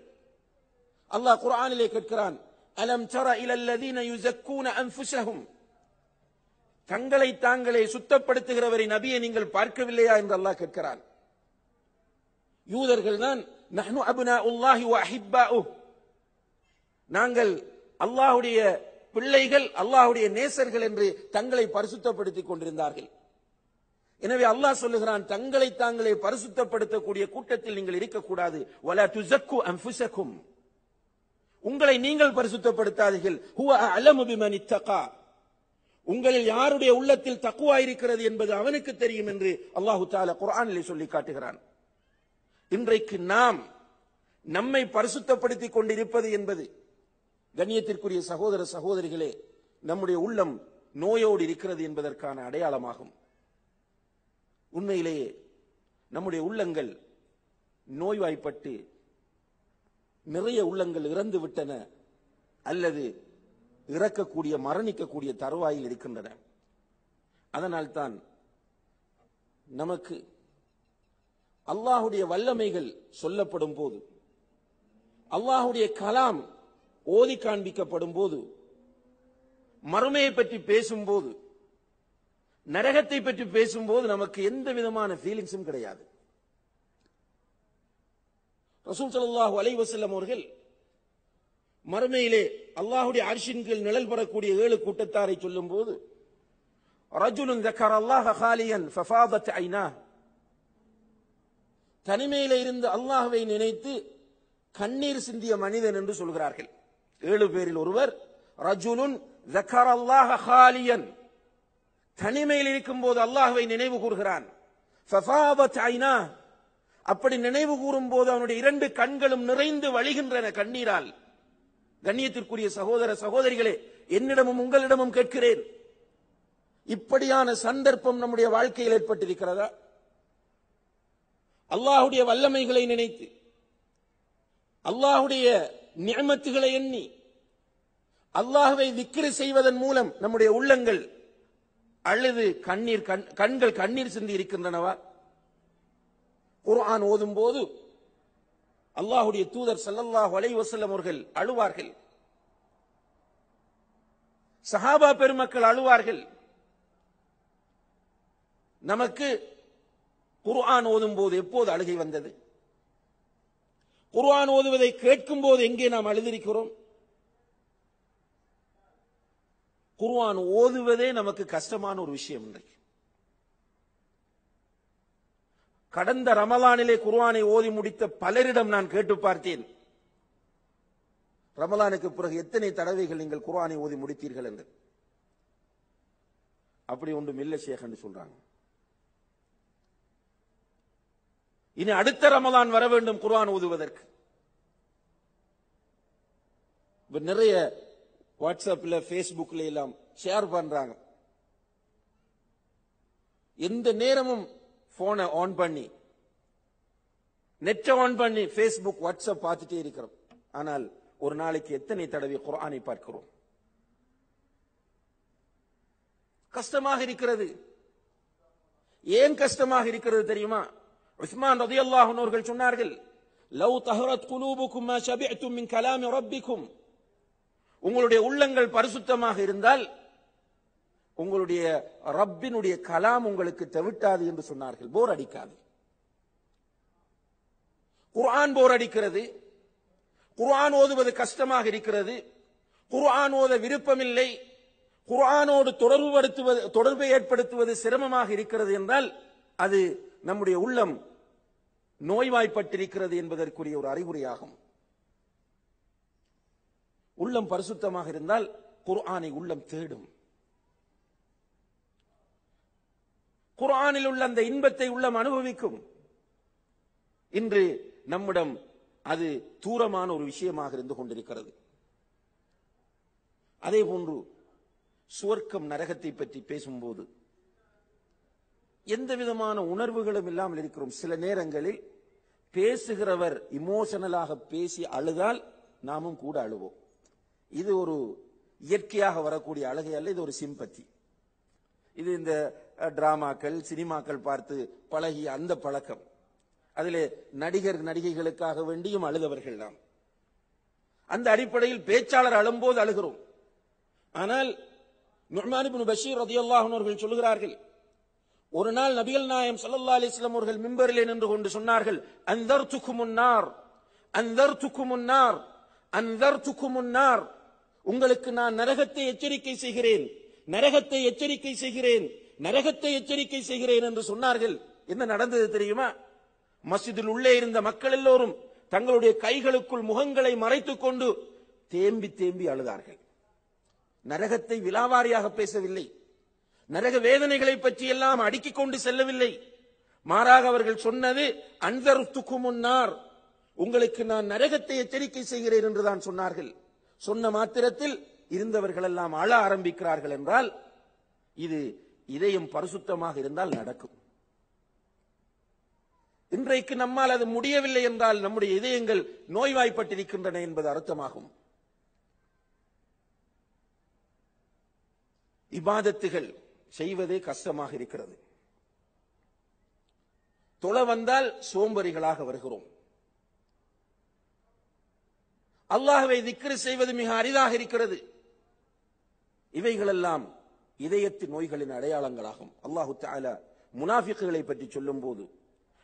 அல்லாஹ் குர்ஆனிலே கேட்கிறான் அலம் தர இலல்லதீன யுஸக்கூன அன்ஃபுஸஹும்? தங்களை தாங்களே சுத்தப்படுத்துகிறவரை நபியை நீங்கள் பார்க்கவில்லையா என்று அல்லாஹ் கேட்கிறான். யூதர்கள் தான் நஹ்னு அப்னாஉல்லாஹி வ அஹிப்பாஉஹ் நாங்கள் அல்லாஹ்வுடைய பிள்ளைகள் அல்லாஹுடைய நேசர்கள் என்று தங்களை பரிசுத்தப்படுத்திக் கொண்டிருந்தார்கள். எனவே அல்லாஹ் சொல்லுகிறான் தங்களை தாங்களே பரிசுத்தப்படுத்தக்கூடிய கூட்டத்தில் நீங்கள் இருக்கக்கூடாது. வலா துஸக்கு அன்ஃபுஸக்கும். உங்களை நீங்கள் பரிசுத்தப்படுத்தாதீர்கள். ஹுவ அலமு இத்தகா. உங்களில் யாருடைய உள்ளத்தில் தக்குவா இருக்கிறது என்பது அவனுக்கு தெரியும் என்று அல்லாஹு தாலா குர்ஆனிலே சொல்லி காட்டுகிறான். இன்றைக்கு நாம் நம்மை பரிசுத்தப்படுத்திக் கொண்டிருப்பது என்பது கண்ணியத்திற்குரிய சகோதர சகோதரிகளே நம்முடைய உள்ளம் நோயோடு இருக்கிறது என்பதற்கான அடையாளமாகும். உண்மையிலேயே நம்முடைய உள்ளங்கள் நோய்வாய்ப்பட்டு நிறைய உள்ளங்கள் இறந்து விட்டன அல்லது இறக்கக்கூடிய மரணிக்கக்கூடிய தருவாயில் இருக்கின்றன. அதனால்தான் நமக்கு அல்லாஹுடைய வல்லமைகள் சொல்லப்படும் போது அல்லாஹுடைய கலாம் ஓதி காண்பிக்கப்படும் போது மறுமையை பற்றி பேசும்போது நரகத்தை பற்றி பேசும்போது நமக்கு எந்த விதமான ஃபீலிங்ஸும் கிடையாது. ரசூல் சல்லாஹூ அலை வசல்லம் அவர்கள் மறுமையிலே அல்லாஹுடைய அரிசின் கீழ் நிழல் பெறக்கூடிய ஏழு கூட்டத்தாரை சொல்லும் போது ரஜுலுன் தக்கர் அல்லாஹ் ஹாலியன் ஃபஃபாதத் ஐனா. தனிமையில இருந்து அல்லாஹுவை நினைத்து கண்ணீர் சிந்திய மனிதன் என்று சொல்கிறார்கள். ஏழு பேரில் ஒருவர் ரஜுலுன் ஜக்கரல்லாஹ ஹாலியன் தனிமையில் இருக்கும் போது அல்லாஹுவை நினைவு கூறுகிறான். அப்படி நினைவு கூறும் போது அவனுடைய இரண்டு கண்களும் நிறைந்து வழிகின்றன கண்ணீரால். கண்ணியத்திற்குரிய சகோதர சகோதரிகளே என்னிடமும் உங்களிடமும் கேட்கிறேன். இப்படியான சந்தர்ப்பம் நம்முடைய வாழ்க்கையில் ஏற்பட்டிருக்கிறதா? அல்லாஹுடைய வல்லமைகளை நினைத்து அல்லாஹுடைய நியமத்துகளை எண்ணி அல்லாஹுவை விக்கிரி செய்வதன் மூலம் நம்முடைய உள்ளங்கள் அழுது கண்ணீர் கண்- கண்கள் கண்ணீர் சிந்தி இருக்கின்றனவா? குர்ஆன் ஓதும் போது அல்லாஹுடைய தூதர் சல்லல்லாஹு அலை வசல்லம் அவர்கள் அழுவார்கள். சஹாபா பெருமக்கள் அழுவார்கள். நமக்கு குர்ஆன் ஓதும் போது எப்போது அழுகை வந்தது? குர்ஆன் ஓதுவதை கேட்கும் போது எங்கே நாம் அழுதிருக்கிறோம்? குர்ஆன் ஓதுவதே நமக்கு கஷ்டமான ஒரு விஷயம் இன்றைக்கு. கடந்த ரமலானிலே குர்ஆனை ஓதி முடித்த பலரிடம் நான் கேட்டு பார்த்தேன். ரமலானுக்கு பிறகு எத்தனை தடவைகள் நீங்கள் குர்ஆனை ஓதி முடித்தீர்கள் என்று? அப்படி ஒன்றும் இல்லை சேகன்னு சொல்றாங்க. இனி அடுத்த ரமலான் வர வேண்டும் குர்ஆன் ஓதுவதற்கு இப்ப நிறைய வாட்ஸ்அப்ல பேஸ்புக்ல எல்லாம் ஷேர் பண்றாங்க. எந்த நேரமும் போனை ஆன் பண்ணி நெட்டை ஆன் பண்ணி ஃபேஸ்புக் வாட்ஸ்அப் பார்த்துட்டே இருக்கிறோம். ஆனால் ஒரு நாளைக்கு எத்தனை தடவை குர்ஆனை பார்க்கிறோம்? கஷ்டமாக இருக்கிறது. ஏன் கஷ்டமாக இருக்கிறது தெரியுமா? உஸ்மான் ரதியல்லாஹு அல்லாஹன் அவர்கள் சொன்னார்கள் லவ் தஹரத் குலூபுக்கும் ஷபிஅத்தும் மின் கலாமி ரப்பிக்கும். உங்களுடைய உள்ளங்கள் பரிசுத்தமாக இருந்தால் உங்களுடைய ரப்பினுடைய கலாம் உங்களுக்கு தவிட்டாது என்று சொன்னார்கள். போர் அடிக்காது. குர்ஆன் போர் அடிக்கிறது. குர்ஆன் ஓதுவது கஷ்டமாக இருக்கிறது. குர்ஆன் ஓத விருப்பமில்லை. குர்ஆனோடு தொடர்புபடுத்துவது தொடர்பை ஏற்படுத்துவது சிரமமாக இருக்கிறது என்றால் அது நம்முடைய உள்ளம் நோய்வாய்ப்பட்டிருக்கிறது என்பதற்குரிய ஒரு அறிகுறியாகும். உள்ளம் பரிசுத்தமாக இருந்தால் குர்ஆனை உள்ளம் தேடும். குர்ஆனில் உள்ள அந்த இன்பத்தை உள்ளம் அனுபவிக்கும். இன்று நம்மிடம் அது தூரமான ஒரு விஷயமாக இருந்து கொண்டிருக்கிறது. அதே போன்று சுவர்க்கம் நரகத்தை பற்றி பேசும்போது எந்த விதமான உணர்வுகளும் இல்லாமல் இருக்கிறோம். சில நேரங்களில் பேசுகிறவர் இமோஷனலாக பேசி அழுதால் நாமும் கூட அழுவோம். இது ஒரு இயற்கையாக வரக்கூடிய அழுகை அல்ல இது ஒரு சிம்பத்தி இது இந்த டிராமாக்கள் சினிமாக்கள் பார்த்து பழகிய அந்த பழக்கம். அதிலே நடிகர் நடிகைகளுக்காக வேண்டியும் அழுதவர்கள் நாம். அந்த அடிப்படையில் பேச்சாளர் அழும்போது அழுகிறோம். ஆனால் நுஹ்மான் பஷீர் ரதியல்லாஹு அவர்கள் சொல்கிறார்கள் ஒரு நாள் நபிகள் நாயம் சல்லா அலிஸ்லாம் அவர்கள் மிம்பரிலே நின்று கொண்டு சொன்னார்கள் அந்தர் நார் அன்தர்துக்கும் அந்தர் துக்கு முன்னார் உங்களுக்கு நான் நரகத்தை எச்சரிக்கை செய்கிறேன் நரகத்தை எச்சரிக்கை செய்கிறேன் நரகத்தை எச்சரிக்கை செய்கிறேன் என்று சொன்னார்கள். என்ன நடந்தது தெரியுமா? மசிதில் உள்ளே இருந்த மக்கள் எல்லோரும் தங்களுடைய கைகளுக்குள் முகங்களை மறைத்துக் கொண்டு தேம்பி தேம்பி அழுதார்கள். நரகத்தை விலாவாரியாக பேசவில்லை. நரக வேதனைகளை பற்றி எல்லாம் அடுக்கிக் கொண்டு செல்லவில்லை. மாறாக அவர்கள் சொன்னது அன்தருத்துக்கு முன்னார் உங்களுக்கு நான் நரகத்தை எச்சரிக்கை செய்கிறேன் என்றுதான் சொன்னார்கள். சொன்ன மாத்திரத்தில் இருந்தவர்கள் எல்லாம் அழ ஆரம்பிக்கிறார்கள் என்றால் இது இதயம் பரிசுத்தமாக இருந்தால் நடக்கும். இன்றைக்கு நம்மால் அது முடியவில்லை என்றால் நம்முடைய இதயங்கள் நோய்வாய்ப்பட்டிருக்கின்றன என்பது அர்த்தமாகும். இபாதத்துகள் செய்வதே கஷ்டமாக இருக்கிறது. தொலை வந்தால் சோம்பரிகளாக வருகிறோம். அல்லாஹவை திக்ரு செய்வது மிக அரிதாக இருக்கிறது. இவைகளெல்லாம் இதயத்து நோய்களின் அடையாளங்களாகும். அல்லாஹு தஆலா முனாஃபிக்குகளை பற்றி சொல்லும்போது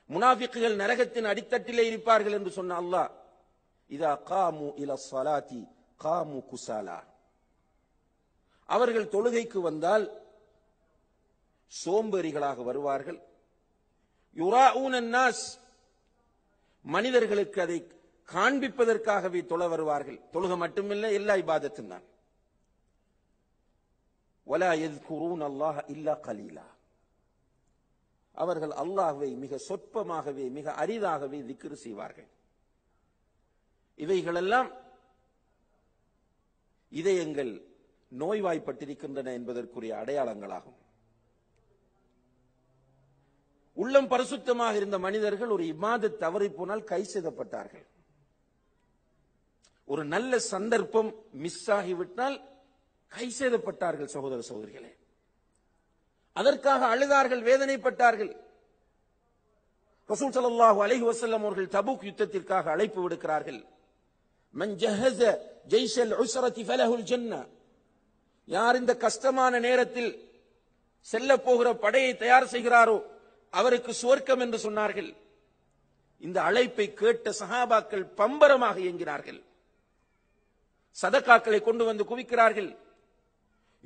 முனாஃபிக்குகள் நரகத்தின் அடித்தட்டிலே இருப்பார்கள் என்று சொன்ன அல்லாஹ் இதா காமு இல சலாதி காமு குசாலா. அவர்கள் தொழுகைக்கு வந்தால் சோம்பேறிகளாக வருவார்கள். யுராஊன நாஸ் மனிதர்களுக்கு அதை காண்பிப்பதற்காகவே தொழ வருவார்கள். தொழுக மட்டுமில்லை எல்லா இபாதத்தும் தான். வலா எذ்குரூன் அல்லாஹ் இல்லா கலீலா. அவர்கள் அல்லாஹ்வை மிக சொற்பமாகவே மிக அரிதாகவே திக்ரு செய்வார்கள். இவைகளெல்லாம் இதயங்கள் நோய்வாய்ப்பட்டிருக்கின்றன என்பதற்குரிய அடையாளங்களாகும். உள்ளம் பரிசுத்தமாக இருந்த மனிதர்கள் ஒரு இமாத தவறி போனால் கை செய்தப்பட்டார்கள் ஒரு நல்ல சந்தர்ப்பம் மிஸ் ஆகிவிட்டால் கை செய்தப்பட்டார்கள் சகோதர சகோதரிகளே. அதற்காக அழுதார்கள் வேதனைப்பட்டார்கள். ரசூல் சல்லாஹூ அலஹி வசல்லம் அவர்கள் தபூக் யுத்தத்திற்காக அழைப்பு விடுக்கிறார்கள். மன் ஜஹஸ ஜெய்ஷல் உஸ்ரதி ஃபலஹுல் யார் இந்த கஷ்டமான நேரத்தில் செல்ல போகிற படையை தயார் செய்கிறாரோ அவருக்கு சுவர்க்கம் என்று சொன்னார்கள். இந்த அழைப்பை கேட்ட சஹாபாக்கள் பம்பரமாக இயங்கினார்கள். சதக்காக்களை கொண்டு வந்து குவிக்கிறார்கள்.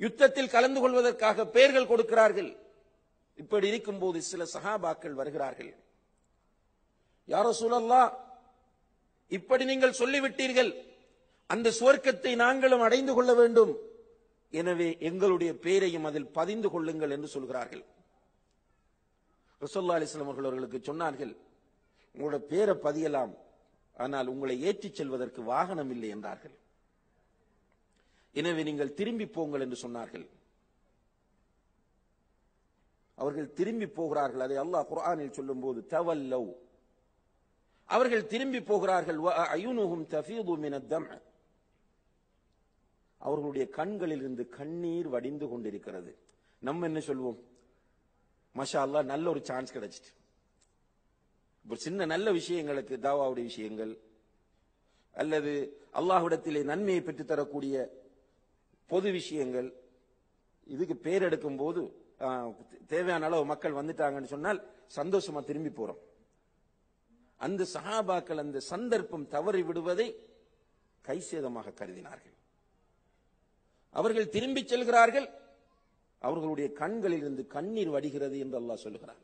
யுத்தத்தில் கலந்து கொள்வதற்காக பெயர்கள் கொடுக்கிறார்கள். இப்படி இருக்கும்போது சில சஹாபாக்கள் வருகிறார்கள். யாரோ சூழல்லா இப்படி நீங்கள் சொல்லிவிட்டீர்கள். அந்த சுவர்க்கத்தை நாங்களும் அடைந்து கொள்ள வேண்டும். எனவே எங்களுடைய பேரையும் அதில் பதிந்து கொள்ளுங்கள் என்று சொல்கிறார்கள். ரசோல்லா அலிஸ்லாம் அவர்கள் அவர்களுக்கு சொன்னார்கள் உங்களோட பேரை பதியலாம் ஆனால் உங்களை ஏற்றிச் செல்வதற்கு வாகனம் இல்லை என்றார்கள். எனவே நீங்கள் திரும்பி போங்கள் என்று சொன்னார்கள். அவர்கள் திரும்பி போகிறார்கள். அதை அல்லாஹ் குர்ஆனில் சொல்லும்போது தவல்லவ். அவர்கள் திரும்பி போகிறார்கள் அவர்களுடைய கண்களில் இருந்து கண்ணீர் வடிந்து கொண்டிருக்கிறது. நம்ம என்ன சொல்வோம்? மஷா அல்லாஹ் நல்ல ஒரு சான்ஸ் கிடைச்சிட்டு. ஒரு சின்ன நல்ல விஷயங்களுக்கு தாவாவுடைய விஷயங்கள் அல்லது அல்லாஹ்விடத்திலே நன்மையை பெற்று தரக்கூடிய பொது விஷயங்கள் இதுக்கு பேர் எடுக்கும் போது தேவையான அளவு மக்கள் வந்துட்டாங்கன்னு சொன்னால் சந்தோஷமா திரும்பி போறோம். அந்த சஹாபாக்கள் அந்த சந்தர்ப்பம் தவறி விடுவதை கைசேதமாக கருதினார்கள். அவர்கள் திரும்பி செல்கிறார்கள் அவர்களுடைய கண்களில் இருந்து கண்ணீர் வடிகிறது என்று அல்லாஹ் சொல்லுகிறார்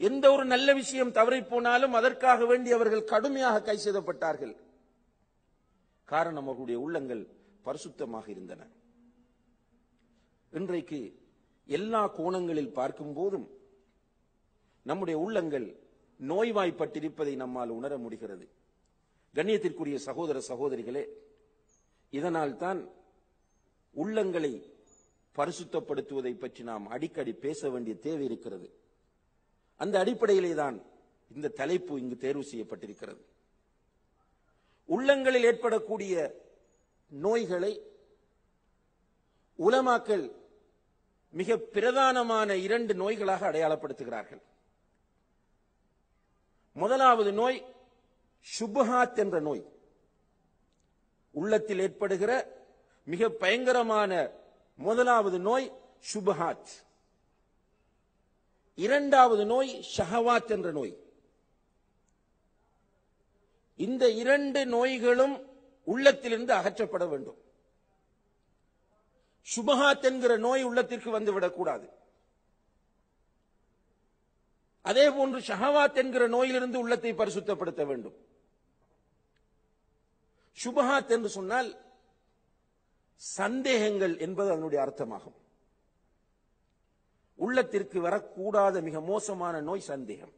எந்த ஒரு நல்ல விஷயம் தவறி போனாலும் அதற்காக வேண்டி அவர்கள் கடுமையாக கை செய்தப்பட்டார்கள் காரணம் அவர்களுடைய உள்ளங்கள் பரிசுத்தமாக இருந்தன. இன்றைக்கு எல்லா கோணங்களில் பார்க்கும் போதும் நம்முடைய உள்ளங்கள் நோய்வாய்ப்பட்டிருப்பதை நம்மால் உணர முடிகிறது. கண்ணியத்திற்குரிய சகோதர சகோதரிகளே இதனால் தான் உள்ளங்களை பரிசுத்தப்படுத்துவதை பற்றி நாம் அடிக்கடி பேச வேண்டிய தேவை இருக்கிறது. அந்த அடிப்படையிலே தான் இந்த தலைப்பு இங்கு தேர்வு செய்யப்பட்டிருக்கிறது. உள்ளங்களில் ஏற்படக்கூடிய நோய்களை உலமாக்கள் மிக பிரதானமான இரண்டு நோய்களாக அடையாளப்படுத்துகிறார்கள். முதலாவது நோய் சுபஹாத் என்ற நோய். உள்ளத்தில் ஏற்படுகிற மிக பயங்கரமான முதலாவது நோய் சுபஹாத். இரண்டாவது நோய் ஷஹவாத் என்ற நோய். இந்த இரண்டு நோய்களும் உள்ளத்திலிருந்து அகற்றப்பட வேண்டும். சுபஹாத் என்கிற நோய் உள்ளத்திற்கு வந்து விடக்கூடாது. அதே போன்று ஷஹவாத் என்கிற நோயிலிருந்து உள்ளத்தை பரிசுத்தப்படுத்த வேண்டும். சுபஹாத் என்று சொன்னால் சந்தேகங்கள் என்பது அதனுடைய அர்த்தமாகும். உள்ளத்திற்கு வரக்கூடாத மிக மோசமான நோய் சந்தேகம்.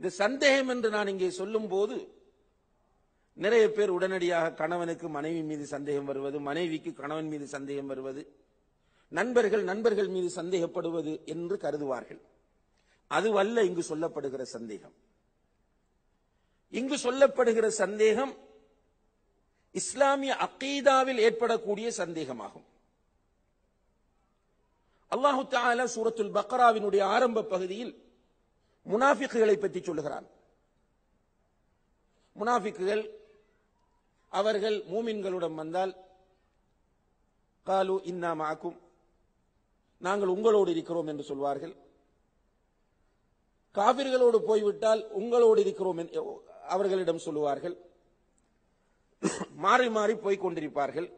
இந்த சந்தேகம் என்று நான் இங்கே சொல்லும் போது நிறைய பேர் உடனடியாக கணவனுக்கு மனைவி மீது சந்தேகம் வருவது மனைவிக்கு கணவன் மீது சந்தேகம் வருவது நண்பர்கள் நண்பர்கள் மீது சந்தேகப்படுவது என்று கருதுவார்கள். அதுவல்ல இங்கு சொல்லப்படுகிற சந்தேகம். இங்கு சொல்லப்படுகிற சந்தேகம் இஸ்லாமிய அக்கீதாவில் ஏற்படக்கூடிய சந்தேகமாகும். அல்லாஹு தால சூரத்துல் பக்ராவினுடைய ஆரம்ப பகுதியில் முனாஃபிக்குகளை பற்றி சொல்லுகிறான். முனாஃபிக்குகள் அவர்கள் மூமின்களுடன் வந்தால் காலு இன்னா மாக்கும் நாங்கள் உங்களோடு இருக்கிறோம் என்று சொல்வார்கள். காபிர்களோடு போய்விட்டால் உங்களோடு இருக்கிறோம் என்று அவர்களிடம் சொல்லுவார்கள். மாறி மாறி போய் கொண்டிருப்பார்கள்.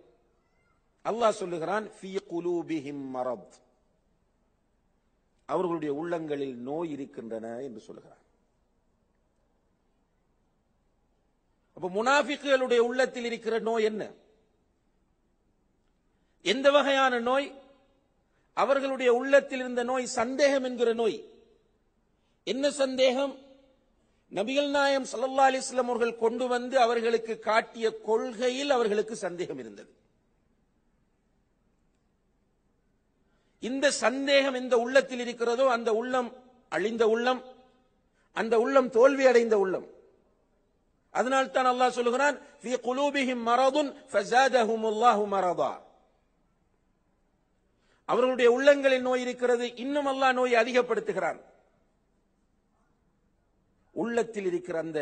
அல்லாஹ் சொல்லுகிறான் அவர்களுடைய உள்ளங்களில் நோய் இருக்கின்றன என்று சொல்லுகிறான். அப்ப முனாஃபிக்குகளுடைய உள்ளத்தில் இருக்கிற நோய் என்ன? எந்த வகையான நோய்? அவர்களுடைய உள்ளத்தில் இருந்த நோய் சந்தேகம் என்கிற நோய். என்ன சந்தேகம்? நபிகள் நாயம் சல்லா அலைஹி வஸல்லம் அவர்கள் கொண்டு வந்து அவர்களுக்கு காட்டிய கொள்கையில் அவர்களுக்கு சந்தேகம் இருந்தது. இந்த சந்தேகம் இந்த உள்ளத்தில் இருக்கிறதோ அந்த உள்ளம் அழிந்த உள்ளம் அந்த உள்ளம் தோல்வி அடைந்த உள்ளம். அதனால் தான் அல்லாஹ் சொல்லுகிறான் ஃபீ குலூபிஹிம் மரதுன் ஃபஸாதஹுமுல்லாஹு மரதா. அவர்களுடைய உள்ளங்களில் நோய் இருக்கிறது இன்னும் அல்லாஹ் நோயை அதிகப்படுத்துகிறான். உள்ளத்தில் இருக்கிற அந்த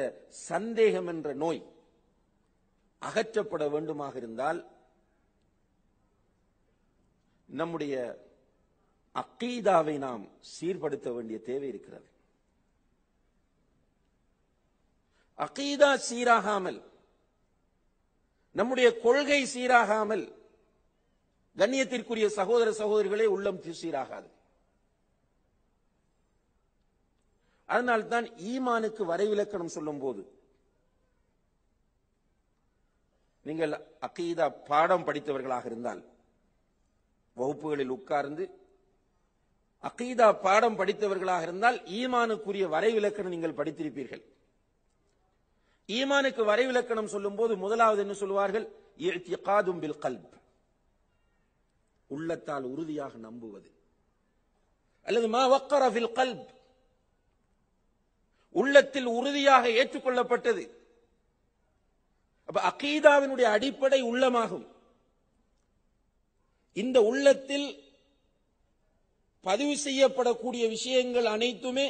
சந்தேகம் என்ற நோய் அகற்றப்பட வேண்டுமாக இருந்தால் நம்முடைய அக்கீதாவை நாம் சீர்படுத்த வேண்டிய தேவை இருக்கிறது. அகீதா சீராகாமல் நம்முடைய கொள்கை சீராகாமல் கண்ணியத்திற்குரிய சகோதர சகோதரிகளே உள்ளம் சீராகாது. அதனால்தான் ஈமானுக்கு வரைவிலக்கணம் சொல்லும் போது நீங்கள் அகீதா பாடம் படித்தவர்களாக இருந்தால் வகுப்புகளில் உட்கார்ந்து அகீதா பாடம் படித்தவர்களாக இருந்தால் ஈமானுக்குரிய வரைவிலக்கணம் நீங்கள் படித்திருப்பீர்கள். ஈமானுக்கு வரைவிலக்கணம் சொல்லும் போது முதலாவது என்ன சொல்வார்கள் இஅ்திகாதும் பில் கல்ப் உள்ளத்தால் உறுதியாக நம்புவது. அல்லது மா வக்கர ஃபில் கல்ப் உள்ளத்தில் உறுதியாக ஏற்றுக்கொள்ளப்பட்டது. அப்ப அகீதாவினுடைய அடிப்படை உள்ளமாகும். இந்த உள்ளத்தில் பதிவு செய்யப்படக்கூடிய விஷயங்கள் அனைத்துமே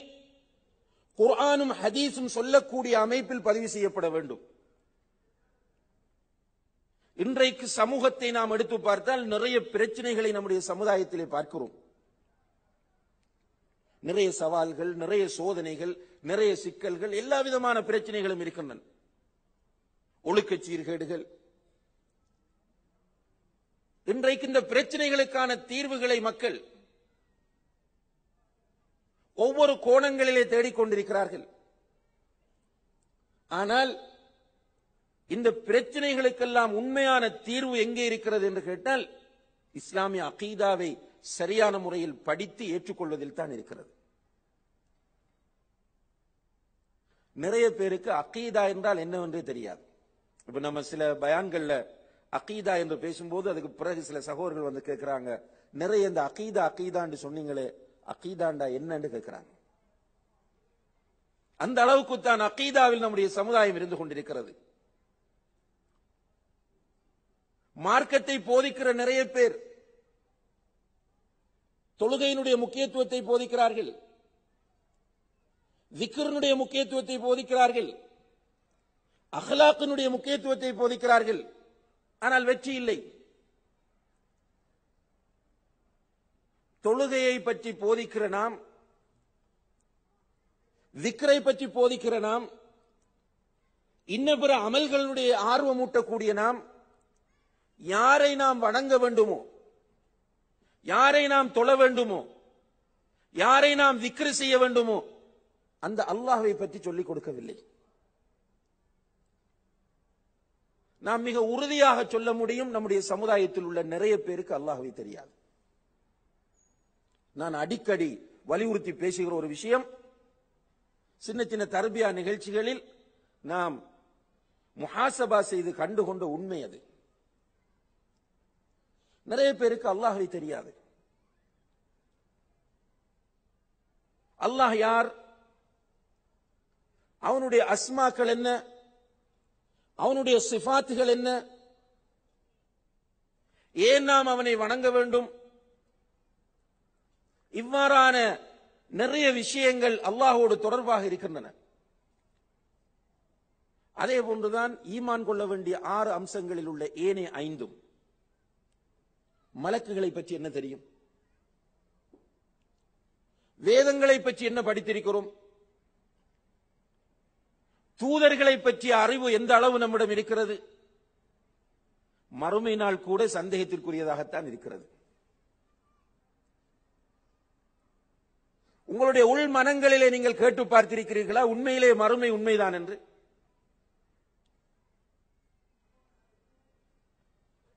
குர்ஆனும் ஹதீஸும் சொல்லக்கூடிய அமைப்பில் பதிவு செய்யப்பட வேண்டும். இன்றைக்கு சமூகத்தை நாம் எடுத்து பார்த்தால் நிறைய பிரச்சனைகளை நம்முடைய சமுதாயத்திலே பார்க்கிறோம். நிறைய சவால்கள் நிறைய சோதனைகள் நிறைய சிக்கல்கள் எல்லா விதமான பிரச்சனைகளும் இருக்கின்றன. ஒழுக்கச் சீர்கேடுகள். இன்றைக்கு இந்த பிரச்சனைகளுக்கான தீர்வுகளை மக்கள் ஒவ்வொரு கோணங்களிலே தேடிக்கொண்டிருக்கிறார்கள் ஆனால் இந்த பிரச்சனைகளுக்கெல்லாம் உண்மையான தீர்வு எங்கே இருக்கிறது என்று கேட்டால் இஸ்லாமிய அகீதாவை சரியான முறையில் படித்து ஏற்றுக்கொள்வதில் தான் இருக்கிறது. நிறைய பேருக்கு அகீதா என்றால் என்னவென்றே தெரியாது. இப்ப நம்ம சில பயான்கள்ல அகீதா என்று பேசும்போது அதுக்கு பிறகு சில சகோதரர்கள் வந்து கேட்கிறாங்க நிறைய இந்த அகீதா அகீதான்னு சொன்னீங்களே அகீதாண்டா என்னன்னு கேட்கிறாங்க அந்த அளவுக்கு தான் அகீதாவில் நம்முடைய சமுதாயம் இருந்து கொண்டிருக்கிறது. மார்க்கத்தை போதிக்கிற நிறைய பேர் தொழுகையினுடைய முக்கியத்துவத்தை போதிக்கிறார்கள். விக்ரனுடைய முக்கியத்துவத்தை போதிக்கிறார்கள். அஹ்லாக்கினுடைய முக்கியத்துவத்தை போதிக்கிறார்கள். ஆனால் வெற்றி இல்லை. தொழுகையை பற்றி போதிக்கிற நாம் விக்ரை பற்றி போதிக்கிற நாம் இன்ன பிற அமல்களுடைய ஆர்வமூட்டக்கூடிய நாம் யாரை நாம் வணங்க வேண்டுமோ யாரை நாம் தொழ வேண்டுமோ யாரை நாம் விக்ரு செய்ய வேண்டுமோ அந்த அல்லாஹை பற்றி சொல்லிக் கொடுக்கவில்லை. நாம் மிக உறுதியாக சொல்ல முடியும் நம்முடைய சமுதாயத்தில் உள்ள நிறைய பேருக்கு அல்லாஹவை தெரியாது. நான் அடிக்கடி வலியுறுத்தி பேசுகிற ஒரு விஷயம் சின்ன சின்ன தர்பியா நிகழ்ச்சிகளில் நாம் முஹாசபா செய்து கண்டுகொண்ட உண்மை அது. நிறைய பேருக்கு அல்லாஹை தெரியாது. அல்லாஹ் யார்? அவனுடைய அஸ்மாக்கள் என்ன? அவனுடைய சிஃபாத்துகள் என்ன? ஏன் நாம் அவனை வணங்க வேண்டும்? இவ்வாறான நிறைய விஷயங்கள் அல்லாஹோடு தொடர்பாக இருக்கின்றன. அதே போன்றுதான் ஈமான் கொள்ள வேண்டிய ஆறு அம்சங்களில் உள்ள ஏனைய ஐந்தும். மலக்குகளை பற்றி என்ன தெரியும்? வேதங்களை பற்றி என்ன படித்திருக்கிறோம்? தூதர்களை பற்றிய அறிவு எந்த அளவு நம்மிடம் இருக்கிறது? மறுமை நாள் கூட சந்தேகத்திற்குரியதாகத்தான் இருக்கிறது. உங்களுடைய உள் மனங்களிலே நீங்கள் கேட்டு பார்த்திருக்கிறீர்களா? உண்மையிலே மறுமை உண்மைதான் என்று.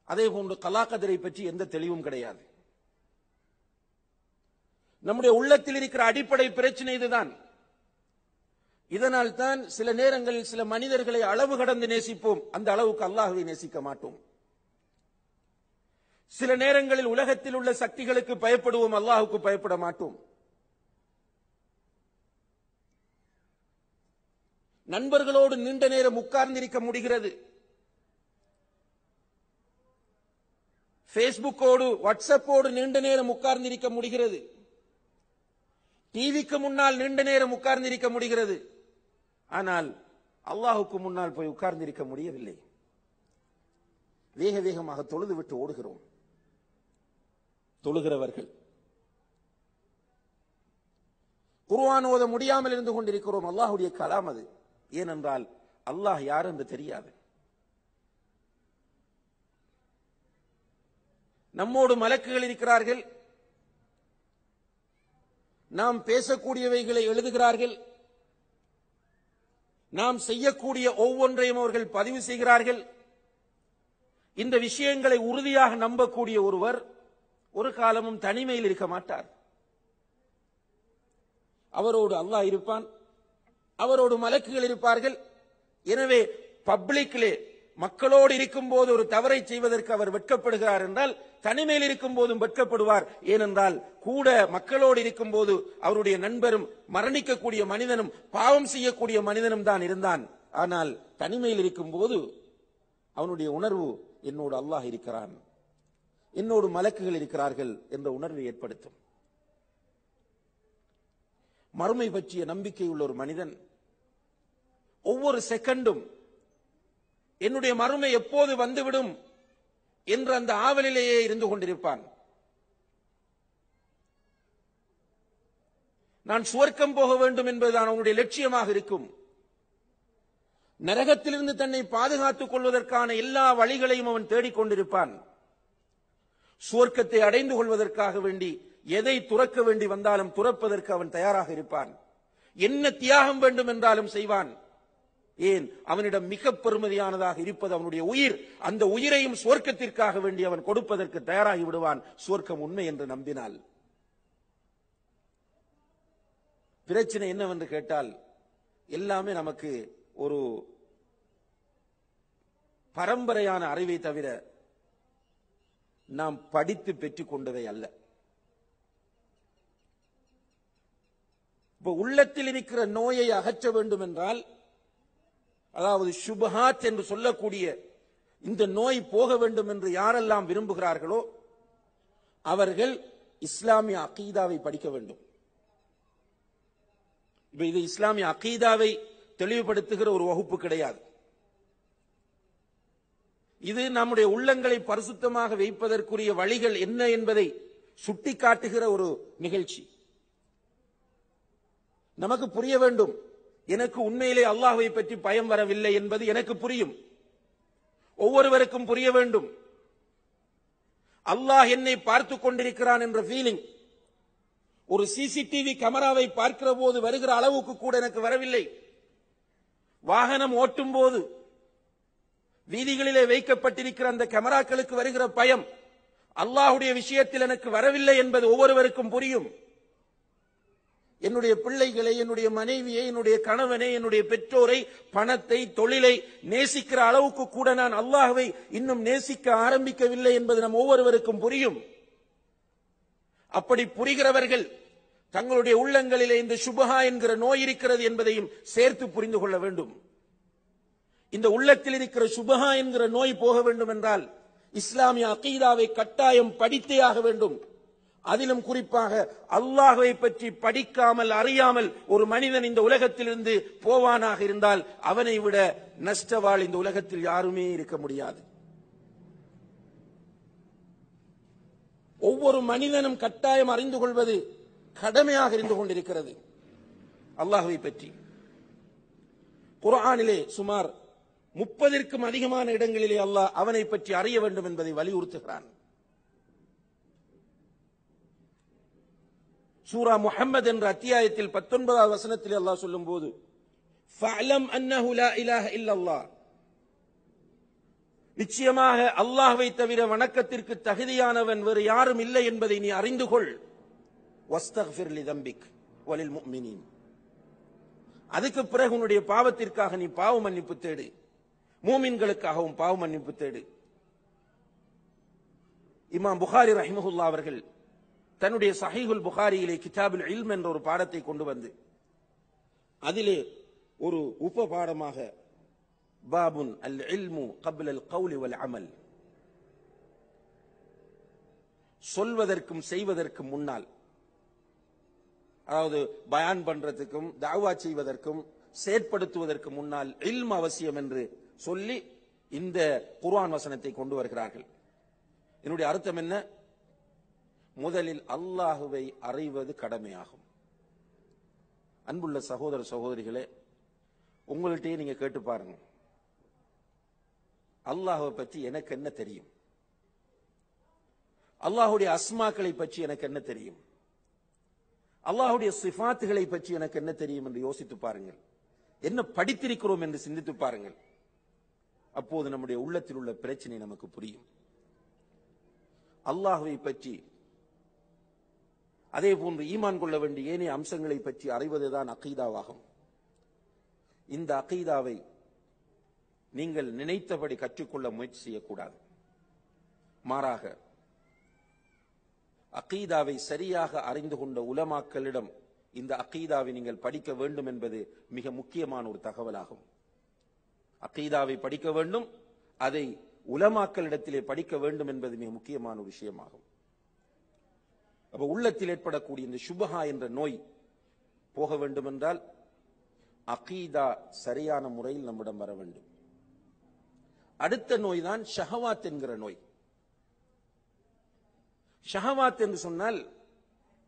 அதே போன்று கலாக்கதிரை பற்றி எந்த தெளிவும் கிடையாது. நம்முடைய உள்ளத்தில் இருக்கிற அடிப்படை பிரச்சனை இதுதான். இதனால் தான் சில நேரங்களில் சில மனிதர்களை அளவு கடந்து நேசிப்போம். அந்த அளவுக்கு அல்லாஹுவை நேசிக்க மாட்டோம். சில நேரங்களில் உலகத்தில் உள்ள சக்திகளுக்கு பயப்படுவோம் அல்லாஹுக்கு பயப்பட மாட்டோம். நண்பர்களோடு நீண்ட நேரம் உட்கார்ந்திருக்க முடிகிறது. பேஸ்புக்கோடு வாட்ஸ்அப்போடு நீண்ட நேரம் உட்கார்ந்திருக்க முடிகிறது. டிவிக்கு முன்னால் நீண்ட நேரம் உட்கார்ந்திருக்க முடிகிறது. ஆனால் அல்லாஹுக்கு முன்னால் போய் உட்கார்ந்திருக்க முடியவில்லை. வேக வேகமாக தொழுது விட்டு ஓடுகிறோம். தொழுகிறவர்கள். குருவான் ஓத முடியாமல் இருந்து கொண்டிருக்கிறோம். அல்லாஹுடைய கலாம் அது. ஏனென்றால் அல்லாஹ் யார் என்று தெரியாது. நம்மோடு மலக்குகள் இருக்கிறார்கள். நாம் பேசக்கூடியவைகளை எழுதுகிறார்கள். நாம் செய்யக்கூடிய ஒவ்வொன்றையும் அவர்கள் பதிவு செய்கிறார்கள். இந்த விஷயங்களை உறுதியாக நம்பக்கூடிய ஒருவர் ஒரு காலமும் தனிமையில் இருக்க மாட்டார். அவரோடு அல்லாஹ் இருப்பான். அவரோடு மலக்குகள் இருப்பார்கள். எனவே பப்ளிக்லே மக்களோடு இருக்கும் போது ஒரு தவறை செய்வதற்கு அவர் வெட்கப்படுகிறார் என்றால் தனிமையில் இருக்கும் போதும் வெட்கப்படுவார். ஏனென்றால் கூட மக்களோடு இருக்கும் போது அவருடைய நண்பரும் மரணிக்கக்கூடிய மனிதனும் பாவம் செய்யக்கூடிய மனிதனும் தான் இருந்தான். ஆனால் தனிமையில் இருக்கும் போது அவனுடைய உணர்வு என்னோடு அல்லாஹ் இருக்கிறான். என்னோடு மலக்குகள் இருக்கிறார்கள் என்ற உணர்வை ஏற்படுத்தும். மறுமை பற்றிய நம்பிக்கை உள்ள ஒரு மனிதன் ஒவ்வொரு செகண்டும் என்னுடைய மறுமை எப்போது வந்துவிடும் என்று அந்த ஆவலிலேயே இருந்து கொண்டிருப்பான். நான் சுவர்க்கம் போக வேண்டும் என்பதுதான் அவனுடைய லட்சியமாக இருக்கும். நரகத்திலிருந்து தன்னை பாதுகாத்துக் கொள்வதற்கான எல்லா வழிகளையும் அவன் தேடிக்கொண்டிருப்பான் சுவர்க்கத்தை அடைந்து கொள்வதற்காக வேண்டி எதை துறக்க வேண்டி வந்தாலும் துறப்பதற்கு அவன் தயாராக இருப்பான். என்ன தியாகம் வேண்டும் என்றாலும் செய்வான். ஏன் அவனிடம் மிக பெருமதியானதாக இருப்பது அவனுடைய உயிர்? அந்த உயிரையும் சுவர்க்கத்திற்காக வேண்டி அவன் கொடுப்பதற்கு தயாராகி விடுவான். சுவர்க்கம் உண்மை என்று நம்பினால். பிரச்சனை என்னவென்று கேட்டால் எல்லாமே நமக்கு ஒரு பரம்பரையான அறிவை தவிர நாம் படித்து பெற்றுக் கொண்டதை அல்ல. இப்ப உள்ளத்தில் இருக்கிற நோயை அகற்ற வேண்டும் என்றால் அதாவது சுபஹாத் என்று சொல்லக்கூடிய இந்த நோய் போக வேண்டும் என்று யாரெல்லாம் விரும்புகிறார்களோ அவர்கள் இஸ்லாமிய அகீதாவை படிக்க வேண்டும். இப்ப இது இஸ்லாமிய அகீதாவை தெளிவுபடுத்துகிற ஒரு வகுப்பு கிடையாது. இது நம்முடைய உள்ளங்களை பரிசுத்தமாக வைப்பதற்குரிய வழிகள் என்ன என்பதை சுட்டிக்காட்டுகிற ஒரு நிகழ்ச்சி. நமக்கு புரிய வேண்டும். எனக்கு உண்மையிலே அல்லாஹ்வை பற்றி பயம் வரவில்லை என்பது எனக்கு புரியும். ஒவ்வொருவருக்கும் புரிய வேண்டும். அல்லாஹ் என்னை பார்த்து கொண்டிருக்கிறான் என்ற ஃபீலிங் ஒரு சிசிடிவி கேமராவை பார்க்கிற போது வருகிற அளவுக்கு கூட எனக்கு வரவில்லை. வாகனம் ஓட்டும் போது வீதிகளிலே வைக்கப்பட்டிருக்கிற அந்த கேமராக்களுக்கு வருகிற பயம் அல்லாஹுடைய விஷயத்தில் எனக்கு வரவில்லை என்பது ஒவ்வொருவருக்கும் புரியும். என்னுடைய பிள்ளைகளை என்னுடைய மனைவியை என்னுடைய கணவனை என்னுடைய பெற்றோரை பணத்தை தொழிலை நேசிக்கிற அளவுக்கு கூட நான் அல்லாஹவை இன்னும் நேசிக்க ஆரம்பிக்கவில்லை என்பது நம் ஒவ்வொருவருக்கும் புரியும். அப்படி புரிகிறவர்கள் தங்களுடைய உள்ளங்களிலே இந்த சுபஹா என்கிற நோய் இருக்கிறது என்பதையும் சேர்த்து புரிந்து கொள்ள வேண்டும். இந்த உள்ளத்தில் இருக்கிற சுபஹா என்கிற நோய் போக வேண்டும் என்றால் இஸ்லாமிய அகீதாவை கட்டாயம் படித்தே ஆக வேண்டும். அதிலும் குறிப்பாக அல்லாஹுவை பற்றி படிக்காமல் அறியாமல் ஒரு மனிதன் இந்த உலகத்திலிருந்து போவானாக இருந்தால் அவனை விட நஷ்டவாள் இந்த உலகத்தில் யாருமே இருக்க முடியாது. ஒவ்வொரு மனிதனும் கட்டாயம் அறிந்து கொள்வது கடமையாக இருந்து கொண்டிருக்கிறது. அல்லாஹுவை பற்றி. குரானிலே சுமார் முப்பதிற்கும் அதிகமான இடங்களிலே அல்லாஹ் அவனை பற்றி அறிய வேண்டும் என்பதை வலியுறுத்துகிறான். சூரா முஹம்மது என்ற அத்தியாயத்தில் பத்தொன்பதாவது வசனத்தில் அல்லாஹ் சொல்லும்போது போது நிச்சயமாக அல்லாஹ்வை தவிர வணக்கத்திற்கு தகுதியானவன் வேறு யாரும் இல்லை என்பதை நீ அறிந்து கொள். தம்பிக் வலில் முஃமினீன். அதுக்கு பிறகு உன்னுடைய பாவத்திற்காக நீ பாவ மன்னிப்பு தேடு. மூமின்களுக்காகவும் பாவ மன்னிப்பு தேடு. இமாம் புகாரி ரஹிமஹுல்லா அவர்கள் தன்னுடைய சஹீகுல் புகாரியிலே கிதாபுல் இல்ம் என்ற ஒரு பாடத்தை கொண்டு வந்து அதிலே ஒரு உப பாடமாக பாபுன் அல் இல்மு கபில் அல் கவுலி வல் அமல் சொல்வதற்கும் செய்வதற்கும் முன்னால் அதாவது பயான் பண்றதுக்கும் தாவா செய்வதற்கும் செயற்படுத்துவதற்கு முன்னால் இல்ம் அவசியம் என்று சொல்லி இந்த குர்ஆன் வசனத்தை கொண்டு வருகிறார்கள். என்னுடைய அர்த்தம் என்ன? முதலில் அல்லாஹுவை அறிவது கடமையாகும். அன்புள்ள சகோதர சகோதரிகளே உங்கள்கிட்டயே நீங்க கேட்டு பாருங்க. அல்லாஹுவை பற்றி எனக்கு என்ன தெரியும்? அல்லாஹுடைய அஸ்மாக்களை பற்றி எனக்கு என்ன தெரியும்? அல்லாஹுடைய சிஃபாத்துகளை பற்றி எனக்கு என்ன தெரியும் என்று யோசித்து பாருங்கள். என்ன படித்திருக்கிறோம் என்று சிந்தித்து பாருங்கள். அப்போது நம்முடைய உள்ளத்தில் உள்ள பிரச்சனை நமக்கு புரியும். அல்லாஹுவை பற்றி அதே போன்று ஈமான் கொள்ள வேண்டிய ஏனைய அம்சங்களை பற்றி அறிவதுதான் அகீதாவாகும். இந்த அகீதாவை நீங்கள் நினைத்தபடி கற்றுக்கொள்ள முயற்சி செய்யக்கூடாது. மாறாக அகீதாவை சரியாக அறிந்து கொண்ட உலமாக்களிடம் இந்த அகீதாவை நீங்கள் படிக்க வேண்டும் என்பது மிக முக்கியமான ஒரு தகவலாகும். அகீதாவை படிக்க வேண்டும் அதை உலமாக்களிடத்திலே படிக்க வேண்டும் என்பது மிக முக்கியமான ஒரு விஷயமாகும். அப்ப உள்ளத்தில் ஏற்படக்கூடிய இந்த சுபஹா என்ற நோய் போக வேண்டும் என்றால் அகீதா சரியான முறையில் நம்மிடம் வர வேண்டும். அடுத்த நோய் தான் ஷஹவாத் என்கிற நோய். ஷஹவாத் என்று சொன்னால்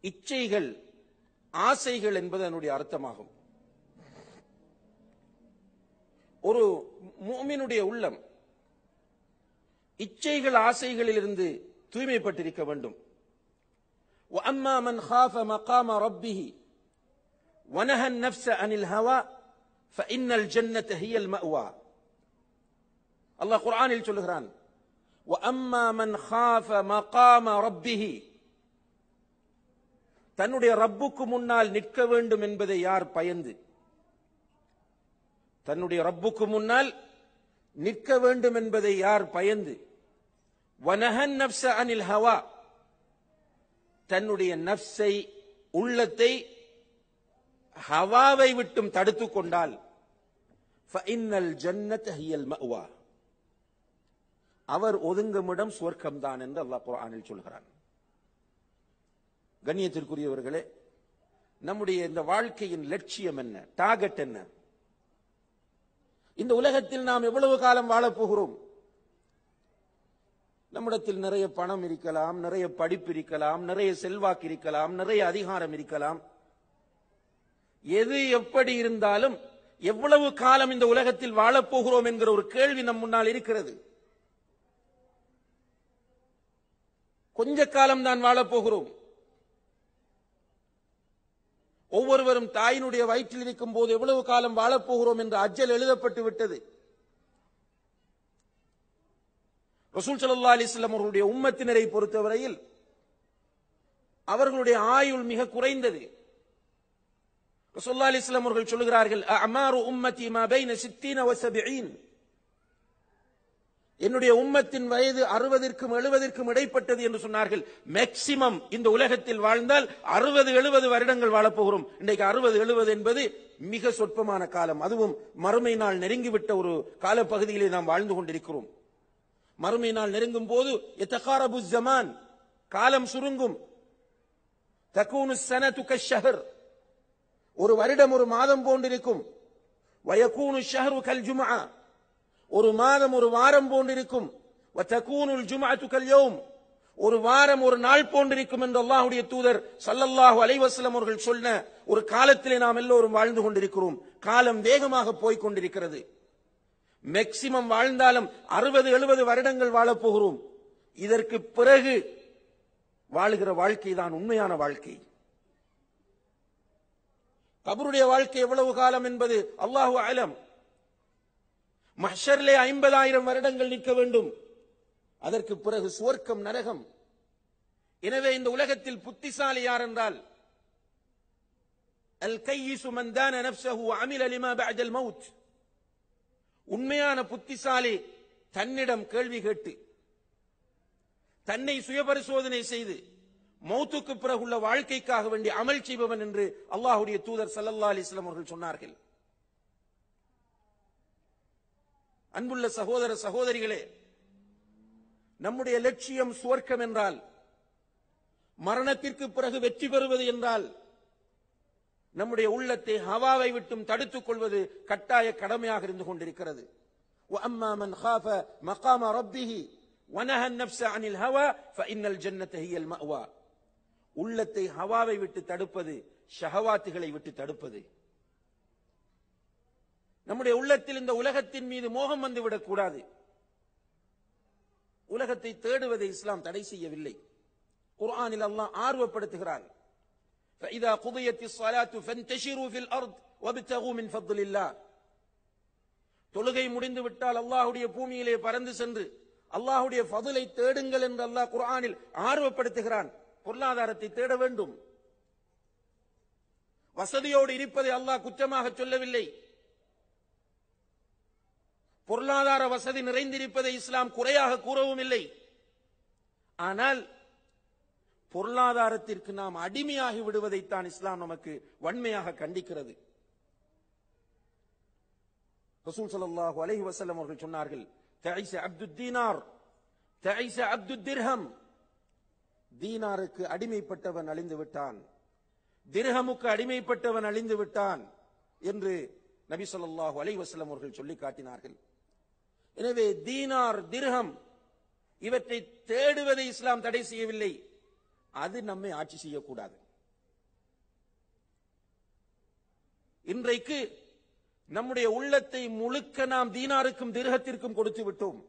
இச்சைகள் ஆசைகள் என்பது அதனுடைய அர்த்தமாகும். ஒரு மூமினுடைய உள்ளம் இச்சைகள் ஆசைகளிலிருந்து தூய்மைப்பட்டிருக்க வேண்டும். وأما من خاف مقام ربه ونهى النفس عن الهوى فإن الجنة هي المأوى الله قرآن சொல்லுகிறான் وأما من خاف مقام ربه தன்னுடைய ரப்புக்கு முன்னால் நிற்க வேண்டும் என்பதை யார் பயந்து தன்னுடைய ரப்புக்கு முன்னால் நிற்க வேண்டும் என்பதை யார் பயந்து வனஹன் நப்ச அனில் ஹவா தன்னுடைய நப்சை உள்ளத்தை ஹவாவை விட்டும் தடுத்துக் கொண்டால் ஜன்னத் ஹியல் அவர் ஒதுங்குமிடம் சுவர்க்கம்தான் என்று அல்லாஹ் குரானில் சொல்கிறான். கண்ணியத்திற்குரியவர்களே நம்முடைய இந்த வாழ்க்கையின் லட்சியம் என்ன டார்கெட் என்ன? இந்த உலகத்தில் நாம் எவ்வளவு காலம் வாழப் போகிறோம்? நம்மிடத்தில் நிறைய பணம் இருக்கலாம் நிறைய படிப்பு இருக்கலாம் நிறைய செல்வாக்கு இருக்கலாம் நிறைய அதிகாரம் இருக்கலாம். எது எப்படி இருந்தாலும் எவ்வளவு காலம் இந்த உலகத்தில் வாழப்போகிறோம் என்கிற ஒரு கேள்வி நம் முன்னால் இருக்கிறது. கொஞ்ச காலம் தான் வாழப் போகிறோம். ஒவ்வொருவரும் தாயினுடைய வயிற்றில் இருக்கும் போது எவ்வளவு காலம் வாழப் போகிறோம் என்று அஜல் எழுதப்பட்டு விட்டது. ரசூல் சல்லா அலிஸ்லாம் அவர்களுடைய உம்மத்தினரை பொறுத்தவரையில் அவர்களுடைய ஆயுள் மிக குறைந்தது. ரசூல்லா அலிஸ்லாம் அவர்கள் சொல்கிறார்கள் அமாரு உம்மத்தி மா பைன 60 வ 70 என்னுடைய உம்மத்தின் வயது அறுபதற்கும் எழுபதற்கும் இடைப்பட்டது என்று சொன்னார்கள். மேக்சிமம் இந்த உலகத்தில் வாழ்ந்தால் அறுபது எழுபது வருடங்கள் வாழப்போகிறோம். இன்றைக்கு அறுபது எழுபது என்பது மிக சொற்பமான காலம். அதுவும் மறுமை நாள் நெருங்கிவிட்ட ஒரு காலப்பகுதியிலே நாம் வாழ்ந்து கொண்டிருக்கிறோம். மறுமை நாள் நெருங்கும் போது எத்தகாரபு ஜமான்? காலம் சுருங்கும். தக்கூனு க ஷஹர் ஒரு வருடம் ஒரு மாதம் போன்றிருக்கும். வயக்கூனு ஷஹரு கல் ஜுமா ஒரு மாதம் ஒரு வாரம் போன்றிருக்கும். வதகூனுல் ஜுமா துக்கல் யோம். ஒரு வாரம் ஒரு நாள் போன்றிருக்கும் என்று அல்லாஹ்வுடைய தூதர் சல்லல்லாஹு அலைவாஸ்லம் அவர்கள் சொன்ன ஒரு காலத்திலே நாம் எல்லோரும் வாழ்ந்து கொண்டிருக்கிறோம். காலம் வேகமாக போய்க் கொண்டிருக்கிறது. மேக்சிமம் வாழ்ந்தாலும் அறுபது எழுபது வருடங்கள் வாழப் போகிறோம். இதற்கு பிறகு வாழுகிற வாழ்க்கை தான் உண்மையான வாழ்க்கை. கபருடைய வாழ்க்கை எவ்வளவு காலம் என்பது அல்லாஹு அலம். மஷர்லே ஐம்பதாயிரம் வருடங்கள் நிற்க வேண்டும். அதற்கு பிறகு சுவர்க்கம் நரகம். எனவே இந்த உலகத்தில் புத்திசாலி யார் என்றால் அல் கையிசு மந்தான நப்சஹு அமில லிமா பஅதல் மவுத். உண்மையான புத்திசாலி தன்னிடம் கேள்வி கேட்டு தன்னை சுயபரிசோதனை செய்து மௌத்துக்கு பிறகுள்ள வாழ்க்கைக்காக வேண்டி அமல் செய்பவன் என்று அல்லாஹுடைய தூதர் சல்லல்லா அலிஸ்லாம் அவர்கள் சொன்னார்கள். அன்புள்ள சகோதர சகோதரிகளே நம்முடைய லட்சியம் சுவர்க்கம் என்றால் மரணத்திற்கு பிறகு வெற்றி பெறுவது என்றால் நம்முடைய உள்ளத்தை ஹவாவை விட்டும் தடுத்துக் கொள்வது கட்டாய கடமையாக இருந்து கொண்டிருக்கிறது وأما من خاف مقام ربه ونهى النفس عن الهوى فإن الجنة هي المأوى உள்ளத்தை ஹவாவை விட்டு தடுப்பது ஷஹவாத்துகளை விட்டு தடுப்பது நம்முடைய உள்ளத்தில் இந்த உலகத்தின் மீது மோகம் வந்து விடக்கூடாது உலகத்தை தேடுவதை இஸ்லாம் தடை செய்யவில்லை குர்ஆனில் அல்லாஹ் ஆர்வப்படுத்துகிறான் فإذا قضيت الصلاة فانتشروا في الأرض وابتغوا من فضل الله தொழுகை முடிந்து விட்டால் அல்லாஹுடைய பூமியிலே பறந்து சென்று அல்லாஹுடைய ஃபதுலை தேடுங்கள் என்று அல்லாஹ் குர்ஆனில் ஆர்வப்படுத்துகிறான் பொருளாதாரத்தை தேட வேண்டும் வசதியோடு இருப்பதை அல்லாஹ் குற்றமாக சொல்லவில்லை பொருளாதார வசதி நிறைந்திருப்பதை இஸ்லாம் குறையாக கூறவும் இல்லை ஆனால் பொருளாதாரத்திற்கு நாம் அடிமையாகி விடுவதைத்தான் இஸ்லாம் நமக்கு வன்மையாக கண்டிக்கிறது. ரசூல் ஸல்லல்லாஹு அலஹி வஸல்லம் அவர்கள் சொன்னார்கள் தஐஸ அப்துத் தீனார் தஐஸ அப்துத் திர்ஹம் தீனாருக்கு அடிமைப்பட்டவன் அழிந்து விட்டான். திர்ஹமுக்கு அடிமைப்பட்டவன் அழிந்து விட்டான் என்று நபி சொல்லாஹு அலை வசலம் அவர்கள் சொல்லி காட்டினார்கள். எனவே தீனார் திர்ஹம் இவற்றை தேடுவதை இஸ்லாம் தடை செய்யவில்லை. அது நம்மை ஆட்சி செய்யக்கூடாது. இன்றைக்கு நம்முடைய உள்ளத்தை முழுக்க நாம் தீனாருக்கும் திருகத்திற்கும் கொடுத்து விட்டோம்.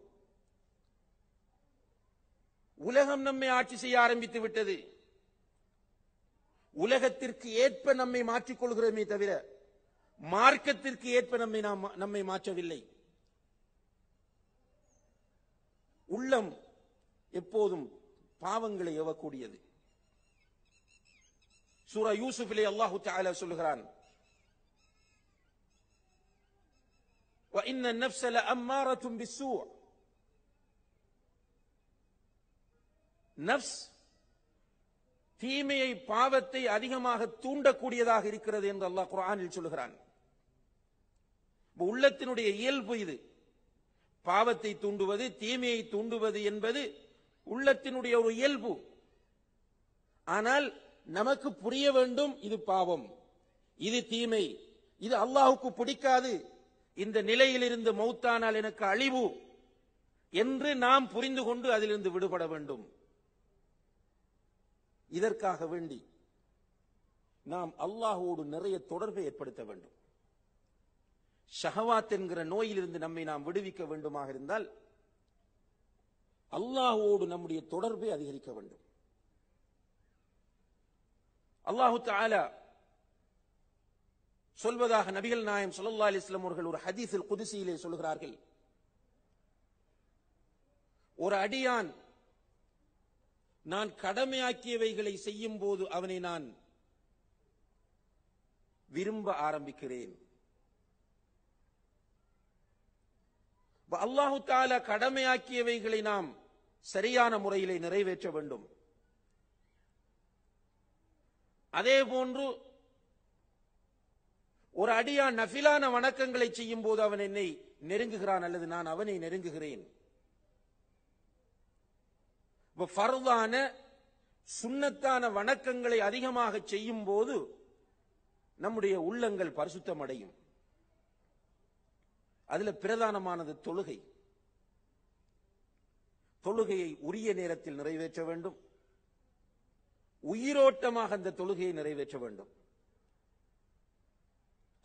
உலகம் நம்மை ஆட்சி செய்ய ஆரம்பித்து விட்டது. உலகத்திற்கு ஏற்ப நம்மை மாற்றிக்கொள்கிறோமே தவிர மார்க்கத்திற்கு ஏற்ப நம்மை நாம் நம்மை மாற்றவில்லை. உள்ளம் எப்போதும் பாவங்களை எவக்கூடியது? சூரா யூசுஃபிலே அல்லாஹு தஆலா சொல்லுகிறான் وإن النفس لأمارة بالسوء நப்ஸ் தீமையை பாவத்தை அதிகமாக தூண்டக்கூடியதாக இருக்கிறது என்று அல்லாஹ் குர்ஆனில் சொல்லுகிறான் இப்ப உள்ளத்தினுடைய இயல்பு இது பாவத்தை தூண்டுவது தீமையை தூண்டுவது என்பது உள்ளத்தினுடைய ஒரு இயல்பு ஆனால் நமக்கு புரிய வேண்டும் இது பாவம். இது தீமை. இது அல்லாஹுக்கு பிடிக்காது. இந்த நிலையிலிருந்து மௌத்தானால் எனக்கு அழிவு என்று நாம் புரிந்து கொண்டு அதிலிருந்து விடுபட வேண்டும். இதற்காக வேண்டி நாம் அல்லாஹோடு நிறைய தொடர்பை ஏற்படுத்த வேண்டும். ஷஹவாத் என்கிற நோயிலிருந்து நம்மை நாம் விடுவிக்க வேண்டுமாக இருந்தால் அல்லாஹோடு நம்முடைய தொடர்பை அதிகரிக்க வேண்டும். அல்லாஹு தாலா சொல்வதாக நபிகள் நாயம் சொல்லல்லா அலிஸ்லாம் அவர்கள் ஒரு ஹதீஸில் குதிசியிலே சொல்கிறார்கள். ஒரு அடியான் நான் கடமையாக்கியவைகளை செய்யும் போது அவனை நான் விரும்ப ஆரம்பிக்கிறேன். அல்லாஹு தாலா கடமையாக்கியவைகளை நாம் சரியான முறையிலே நிறைவேற்ற வேண்டும். அதே போன்று ஒரு அடியான் நஃபிலான வணக்கங்களை செய்யும் போது அவன் என்னை நெருங்குகிறான் அல்லது நான் அவனை நெருங்குகிறேன். ஃபர்தான சுண்ணத்தான வணக்கங்களை அதிகமாக செய்யும் போது நம்முடைய உள்ளங்கள் பரிசுத்தம் அடையும் அதுல பிரதானமானது தொழுகை. தொழுகையை உரிய நேரத்தில் நிறைவேற்ற வேண்டும். உயிரோட்டமாக அந்த தொழுகையை நிறைவேற்ற வேண்டும்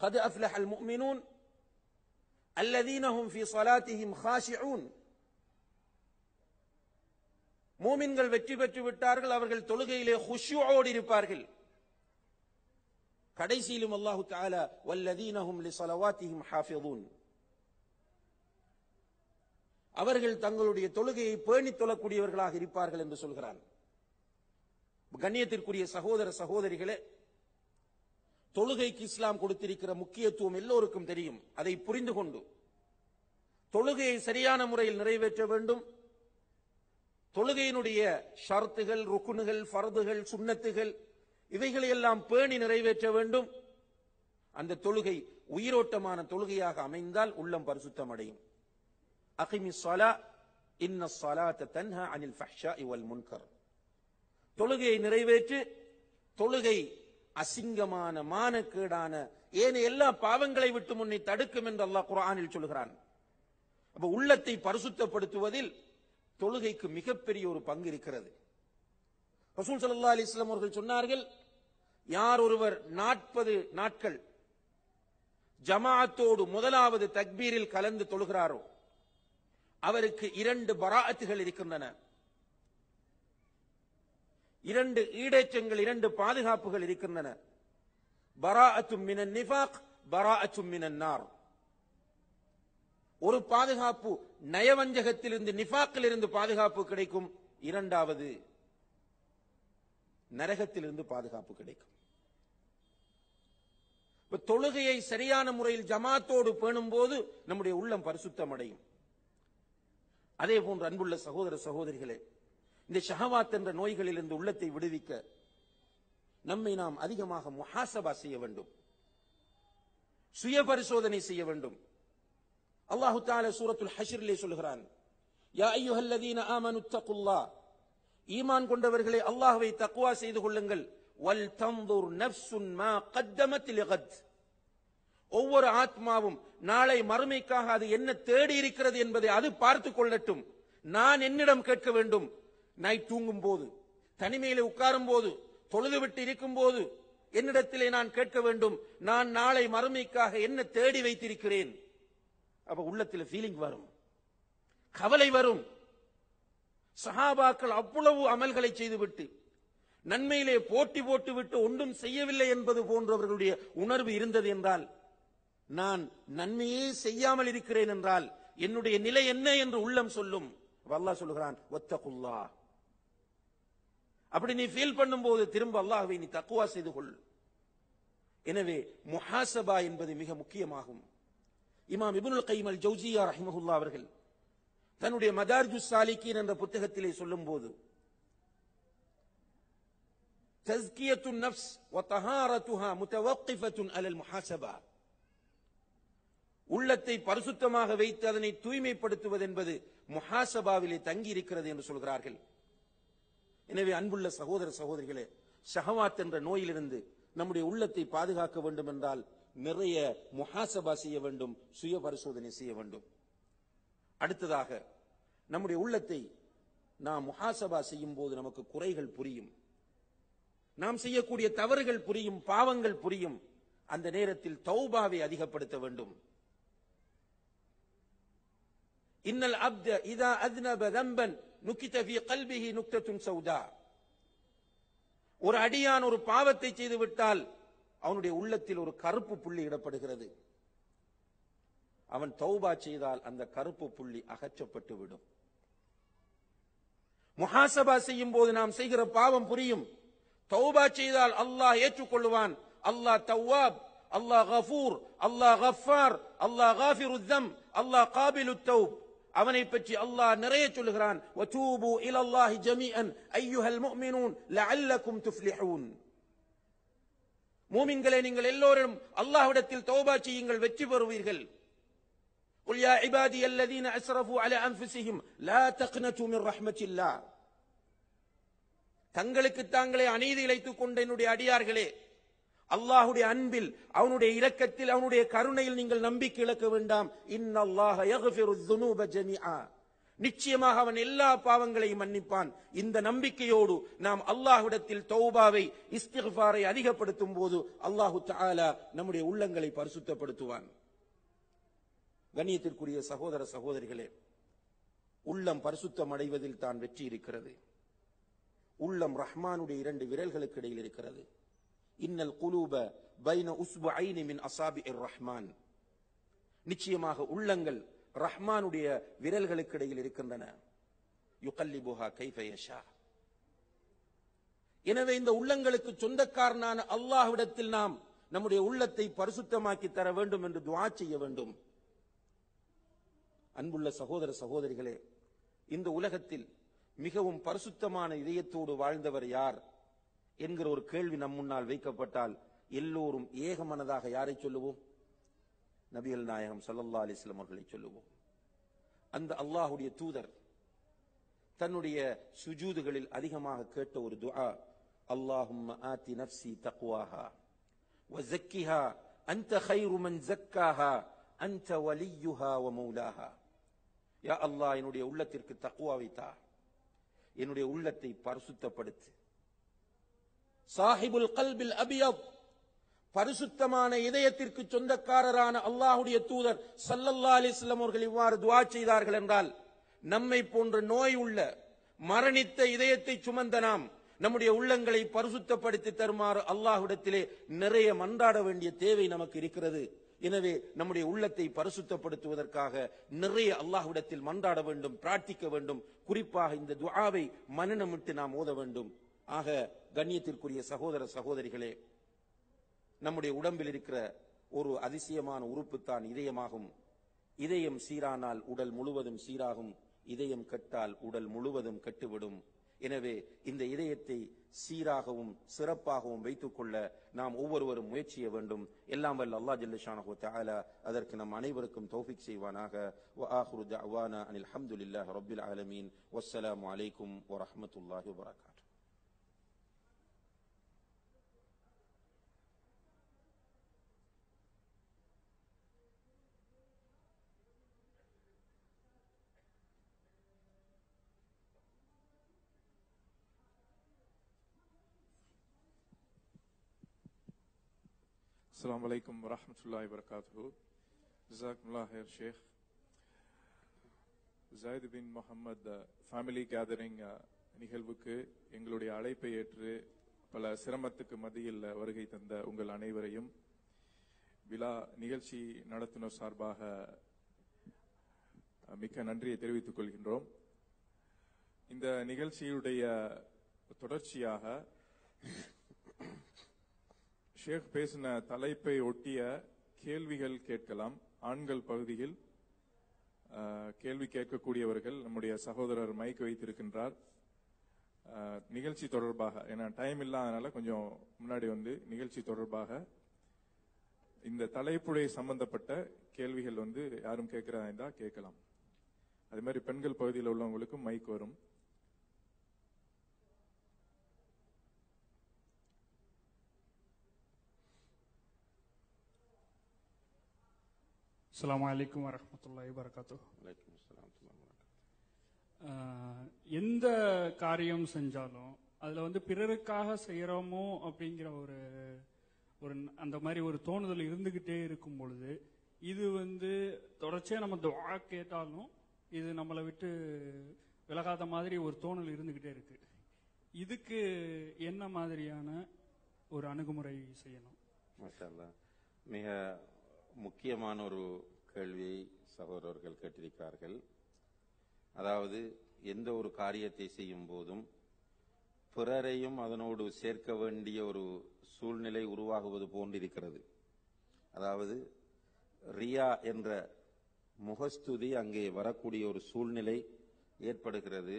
قد أفلح المؤمنون الذين هم في صلاتهم خاشعون மூமின்கள் வெற்றி பெற்று விட்டார்கள் அவர்கள் தொழுகையிலே குஷ்யோடு இருப்பார்கள் கடைசியிலும் அல்லாஹு தாலா வல்லதீனஹும் லிசலவாத்திஹிம் ஹாஃபிதூன் அவர்கள் தங்களுடைய தொழுகையை பேணித் தொழக்கூடியவர்களாக இருப்பார்கள் என்று சொல்கிறான் கண்ணியத்திற்குரிய சகோதர சகோதரிகளே தொழுகைக்கு இஸ்லாம் கொடுத்திருக்கிற முக்கியத்துவம் எல்லோருக்கும் தெரியும். அதை புரிந்து கொண்டு தொழுகையை சரியான முறையில் நிறைவேற்ற வேண்டும். தொழுகையினுடைய ஷர்த்துகள் ருக்குனுகள் ஃபரதுகள் சுண்ணத்துகள் இவைகளை எல்லாம் பேணி நிறைவேற்ற வேண்டும். அந்த தொழுகை உயிரோட்டமான தொழுகையாக அமைந்தால் உள்ளம் பரிசுத்தம் அடையும். அகிமி சலா இன்ன சலாத்த தன்ஹா அனில் ஃபஹ்ஷா இவல் முன்கர். தொழுகையை நிறைவேற்று தொழுகை அசிங்கமான மானக்கேடான ஏனைய எல்லா பாவங்களை விட்டு முன்னை தடுக்கும் என்று அல்லாஹ் குர்ஆனில் சொல்கிறான் அப்ப உள்ளத்தை பரிசுத்தப்படுத்துவதில் தொழுகைக்கு மிகப்பெரிய ஒரு பங்கு இருக்கிறது. ரசூல் சல்லா அலி இஸ்லாம் அவர்கள் சொன்னார்கள் யார் ஒருவர் நாற்பது நாட்கள் ஜமாஅத்தோடு முதலாவது தக்பீரில் கலந்து தொழுகிறாரோ அவருக்கு இரண்டு பராத்துகள் இருக்கின்றன. இரண்டு ஈடேற்றங்கள் இரண்டு பாதுகாப்புகள் இருக்கின்றன. பராஅத்தும் மினன் நிஃபாக் பரா அச்சும் மினன் நார். ஒரு பாதுகாப்பு நயவஞ்சகத்திலிருந்து நிஃபாக்கிலிருந்து பாதுகாப்பு கிடைக்கும். இரண்டாவது நரகத்திலிருந்து பாதுகாப்பு கிடைக்கும். இப்ப தொழுகையை சரியான முறையில் ஜமாத்தோடு பேணும் போது நம்முடைய உள்ளம் பரிசுத்தம் அடையும் அதே போன்று அன்புள்ள சகோதர சகோதரிகளே இந்த ஷஹவாத் என்ற நோய்களிலிருந்து உள்ளத்தை விடுவிக்க நம்மை நாம் அதிகமாக முஹாசபா செய்ய வேண்டும். சுய பரிசோதனை செய்ய வேண்டும். அல்லாஹு தால சூரத்துல் ஹஷ்ரிலே சொல்கிறான் யா ஐயுஹல்லதீன ஆமனு தக்குல்லா ஈமான் கொண்டவர்களே அல்லாஹ்வை தக்குவா செய்து கொள்ளுங்கள். வல் தந்துர் நஃப்சுன் மா கத்தமத் லிகத். ஒவ்வொரு ஆத்மாவும் நாளை மறுமைக்காக அது என்ன தேடி இருக்கிறது என்பதை அது பார்த்துக் கொள்ளட்டும். நான் என்னிடம் கேட்க வேண்டும். நைட் தூங்கும் போது தனிமையில உட்காரும் போது தொழுது விட்டு இருக்கும் போது என்னிடத்திலே நான் கேட்க வேண்டும் நான் நாளை மறுமைக்காக என்ன தேடி வைத்திருக்கிறேன்? அப்ப உள்ளத்தில் ஃபீலிங் வரும். கவலை வரும். சஹாபாக்கள் அவ்வளவு அமல்களை செய்துவிட்டு நன்மையிலே போட்டி போட்டு விட்டு ஒன்றும் செய்யவில்லை என்பது போன்றவர்களுடைய உணர்வு இருந்தது என்றால் நான் நன்மையே செய்யாமல் இருக்கிறேன் என்றால் என்னுடைய நிலை என்ன என்று உள்ளம் சொல்லும். வல்லா சொல்லுகிறான் ஒத்தகுல்லா அப்படி நீ ஃபீல் பண்ணும்போது திரும்ப அல்லாஹ்வை நீ தக்குவா செய்து கொள் எனவே முஹாசபா என்பது மிக முக்கியமாகும் இமாம் இப்னுல் கைம் அல் ஜௌசியா ரஹிமஹுல்லா அவர்கள் தன்னுடைய மதார்ஜு சாலிகீன் என்ற புத்தகத்திலே சொல்லும்போது تزكية النفس وطهارتها متوقفة على المحاسبة உள்ளத்தை பரிசுத்தமாக வைத்து அதனை தூய்மைப்படுத்துவது என்பது முஹாசபாவிலே தங்கி இருக்கிறது என்று சொல்கிறார்கள் எனவே அன்புள்ள சகோதர சகோதரிகளே ஷஹவாத் என்ற நோயிலிருந்து நம்முடைய உள்ளத்தை பாதுகாக்க வேண்டும் என்றால் நிறைய முஹாசபா செய்ய வேண்டும் சுய பரிசோதனை செய்ய வேண்டும். அடுத்ததாக நம்முடைய உள்ளத்தை நாம் முஹாசபா செய்யும் போது நமக்கு குறைகள் புரியும். நாம் செய்யக்கூடிய தவறுகள் புரியும் பாவங்கள் புரியும். அந்த நேரத்தில் தௌபாவை அதிகப்படுத்த வேண்டும். இன்னல் அப்த இதா அத்னப தம்பன் நுக்கித்த ஃபீ கல்பிஹி நுக்தத்துன் சௌதா. ஒரு அடியான் ஒரு பாவத்தை செய்து விட்டால் அவனுடைய உள்ளத்தில் ஒரு கருப்பு புள்ளி இடப்படுகிறது. அவன் தௌபா செய்தால் அந்த கருப்பு புள்ளி அகற்றப்பட்டு விடும். முஹாசபா செய்யும் போது நாம் செய்கிற பாவம் புரியும். தௌபா செய்தால் அல்லாஹ் ஏற்றுக்கொள்வான் அல்லாஹ் தவ்வாப் அல்லாஹ் கஃபூர் அல்லாஹ் கஃபார் அல்லாஹ் காஃபிருத்தம் அல்லாஹ் காபிலு தௌப் அவனை பற்றி அல்லாஹ் நிறைய சொல்லுகிறான் வதூபு இலல்லாஹி ஜமீஅன் அய்யுஹல் முஃமினூன் லஅல்லக்கும் துஃப்லிஹூன் மூமின்களே நீங்கள் எல்லோரும் அல்லாஹ்விடத்தில் தௌபா செய்யுங்கள் வெற்றி பெறுவீர்கள் قل يا عبادي الذين اسرفوا على انفسهم لا تقنطوا من رحمه الله தங்களுக்கு தாங்களே அநீதி இழைத்துக் கொண்ட என்னுடைய அடியார்களே அல்லாஹுடைய அன்பில் அவனுடைய இலக்கத்தில் அவனுடைய கருணையில் நீங்கள் நம்பிக்கை இழக்க வேண்டாம். இன்னல்லாஹ நிச்சயமாக அவன் எல்லா பாவங்களையும் மன்னிப்பான். இந்த நம்பிக்கையோடு நாம் அல்லாஹ்விடத்தில் தௌபாவை இஸ்திஃபாரை அதிகப்படுத்தும் போது அல்லாஹு தாலா நம்முடைய உள்ளங்களை பரிசுத்தப்படுத்துவான். கண்ணியத்திற்குரிய சகோதர சகோதரிகளே உள்ளம் பரிசுத்தம் அடைவதில் தான் வெற்றி இருக்கிறது. உள்ளம் ரஹ்மானுடைய இரண்டு விரல்களுக்கு இடையில் இருக்கிறது. இன்னல் குலூப பைன உஸ்புஐனி மின் அசாபிஇர் ரஹ்மான். நிச்சயமாக உள்ளங்கள் ரஹ்மானுடைய விரல்களுக்கு இடையில் இருக்கின்றன. யுகல்லிபுஹா கைஃப யஷா. எனவே இந்த உள்ளங்களுக்கு சொந்தக்காரனான அல்லாஹ்விடத்தில் நாம் நம்முடைய உள்ளத்தை பரிசுத்தமாக்கி தர வேண்டும் என்று துவா செய்ய வேண்டும். அன்புள்ள சகோதர சகோதரிகளே இந்த உலகத்தில் மிகவும் பரிசுத்தமான இதயத்தோடு வாழ்ந்தவர் யார்? என்கிற ஒரு கேள்வி நம் முன்னால் வைக்கப்பட்டால் எல்லோரும் ஏகமனதாக யாரை சொல்லுவோம்? நபிகள் நாயகம் ஸல்லல்லாஹு அலைஹி அவர்களை சொல்லுவோம். அந்த அல்லாஹுடைய தூதர் தன்னுடைய சுஜூதுகளில் அதிகமாக கேட்ட ஒரு துஆ அல்லாஹும் ஆத்தி நஃப்ஸி தக்வாஹா வஸக்கிஹா அந்த கைரு மன் ஜக்காஹா அந்த வலியுஹா வ மௌலாஹா. யா அல்லாஹ் என்னுடைய உள்ளத்திற்கு தக்வாவை தா என்னுடைய உள்ளத்தை பரிசுத்தப்படுத்து. சாஹிபுல் கல்பில் அபியப் பரிசுத்தமான இதயத்திற்கு சொந்தக்காரரான அல்லாஹுடைய தூதர் சல்லல்லா அலைஹி அவர்கள் இவ்வாறு துவா செய்தார்கள் என்றால் நம்மை போன்ற நோய் உள்ள மரணித்த இதயத்தை சுமந்த நாம் நம்முடைய உள்ளங்களை பரிசுத்தப்படுத்தி தருமாறு அல்லாஹ்விடத்திலே நிறைய மன்றாட வேண்டிய தேவை நமக்கு இருக்கிறது. எனவே நம்முடைய உள்ளத்தை பரிசுத்தப்படுத்துவதற்காக நிறைய அல்லாஹ்விடத்தில் மன்றாட வேண்டும் பிரார்த்திக்க வேண்டும். குறிப்பாக இந்த துஆவை மனநமிட்டு நாம் ஓத வேண்டும். ஆக கண்ணியத்திற்குரிய சகோதர சகோதரிகளே நம்முடைய உடம்பில் இருக்கிற ஒரு அதிசயமான உறுப்பு தான் இதயமாகும். இதயம் சீரானால் உடல் முழுவதும் சீராகும். இதயம் கெட்டால் உடல் முழுவதும் கெட்டுவிடும். எனவே இந்த இதயத்தை சீராகவும் சிறப்பாகவும் வைத்துக் கொள்ள நாம் ஒவ்வொருவரும் முயற்சிய வேண்டும். எல்லாம் வல்ல அல்லா ஜல்லஷானஹு தஆலா அதற்கு நம் அனைவருக்கும் தௌஃபிக் செய்வானாக. வ ஆஹிரு தஅவானா அனில் ஹம்துலில்லாஹி ரப்பில் ஆலமீன். வஸ்ஸலாமு அலைக்கும் வ ரஹ்மத்துல்லாஹி வ பரகாத்துஹு السلام عليكم ورحمة الله وبركاته جزاكم الله خير شيخ Zayed bin Muhammad family gathering நிகழ்வுக்கு எங்களுடைய அழைப்பை ஏற்று பல சிரமத்துக்கு மத்தியில் uh, வருகை தந்த உங்கள் அனைவரையும் விழா நிகழ்ச்சி நடத்துனர் சார்பாக uh, மிக்க நன்றியை தெரிவித்துக் கொள்கின்றோம். இந்த நிகழ்ச்சியுடைய தொடர்ச்சியாக ஷேக் பேசின தலைப்பை ஒட்டிய கேள்விகள் கேட்கலாம். ஆண்கள் பகுதியில் கேள்வி கேட்கக்கூடியவர்கள் நம்முடைய சகோதரர் மைக் வைத்திருக்கின்றார். நிகழ்ச்சி தொடர்பாக ஏன்னா டைம் இல்லாதனால கொஞ்சம் முன்னாடி வந்து நிகழ்ச்சி தொடர்பாக இந்த தலைப்புடைய சம்பந்தப்பட்ட கேள்விகள் வந்து யாரும் கேட்கிறதா இருந்தா கேட்கலாம். அதே மாதிரி பெண்கள் பகுதியில் உள்ளவங்களுக்கும் மைக் வரும். வரகாத்துஹு வலைக்கும் வபரகாத்துஹு. ஆஹ் எந்த காரியம் செஞ்சாலும் அதுல வந்து பிறருக்காக செய்யறோமோ அப்படிங்கிற ஒரு ஒரு அந்த மாதிரி ஒரு தோணுதல் இருந்துகிட்டே இருக்கும் பொழுது இது வந்து தொடர்ச்சியா நம்ம துஆ கேட்டாலும் இது நம்மளை விட்டு விலகாத மாதிரி ஒரு தோணல் இருந்துகிட்டே இருக்கு இதுக்கு என்ன மாதிரியான ஒரு அணுகுமுறை செய்யணும். மிக முக்கியமான ஒரு கேள்வியை சகோதரர்கள் கேட்டிருக்கிறார்கள். அதாவது எந்த ஒரு காரியத்தை செய்யும் போதும் பிறரையும் அதனோடு சேர்க்க வேண்டிய ஒரு சூழ்நிலை உருவாகுவது போன்றிருக்கிறது. அதாவது ரியா என்ற முகஸ்துதி அங்கே வரக்கூடிய ஒரு சூழ்நிலை ஏற்படுகிறது.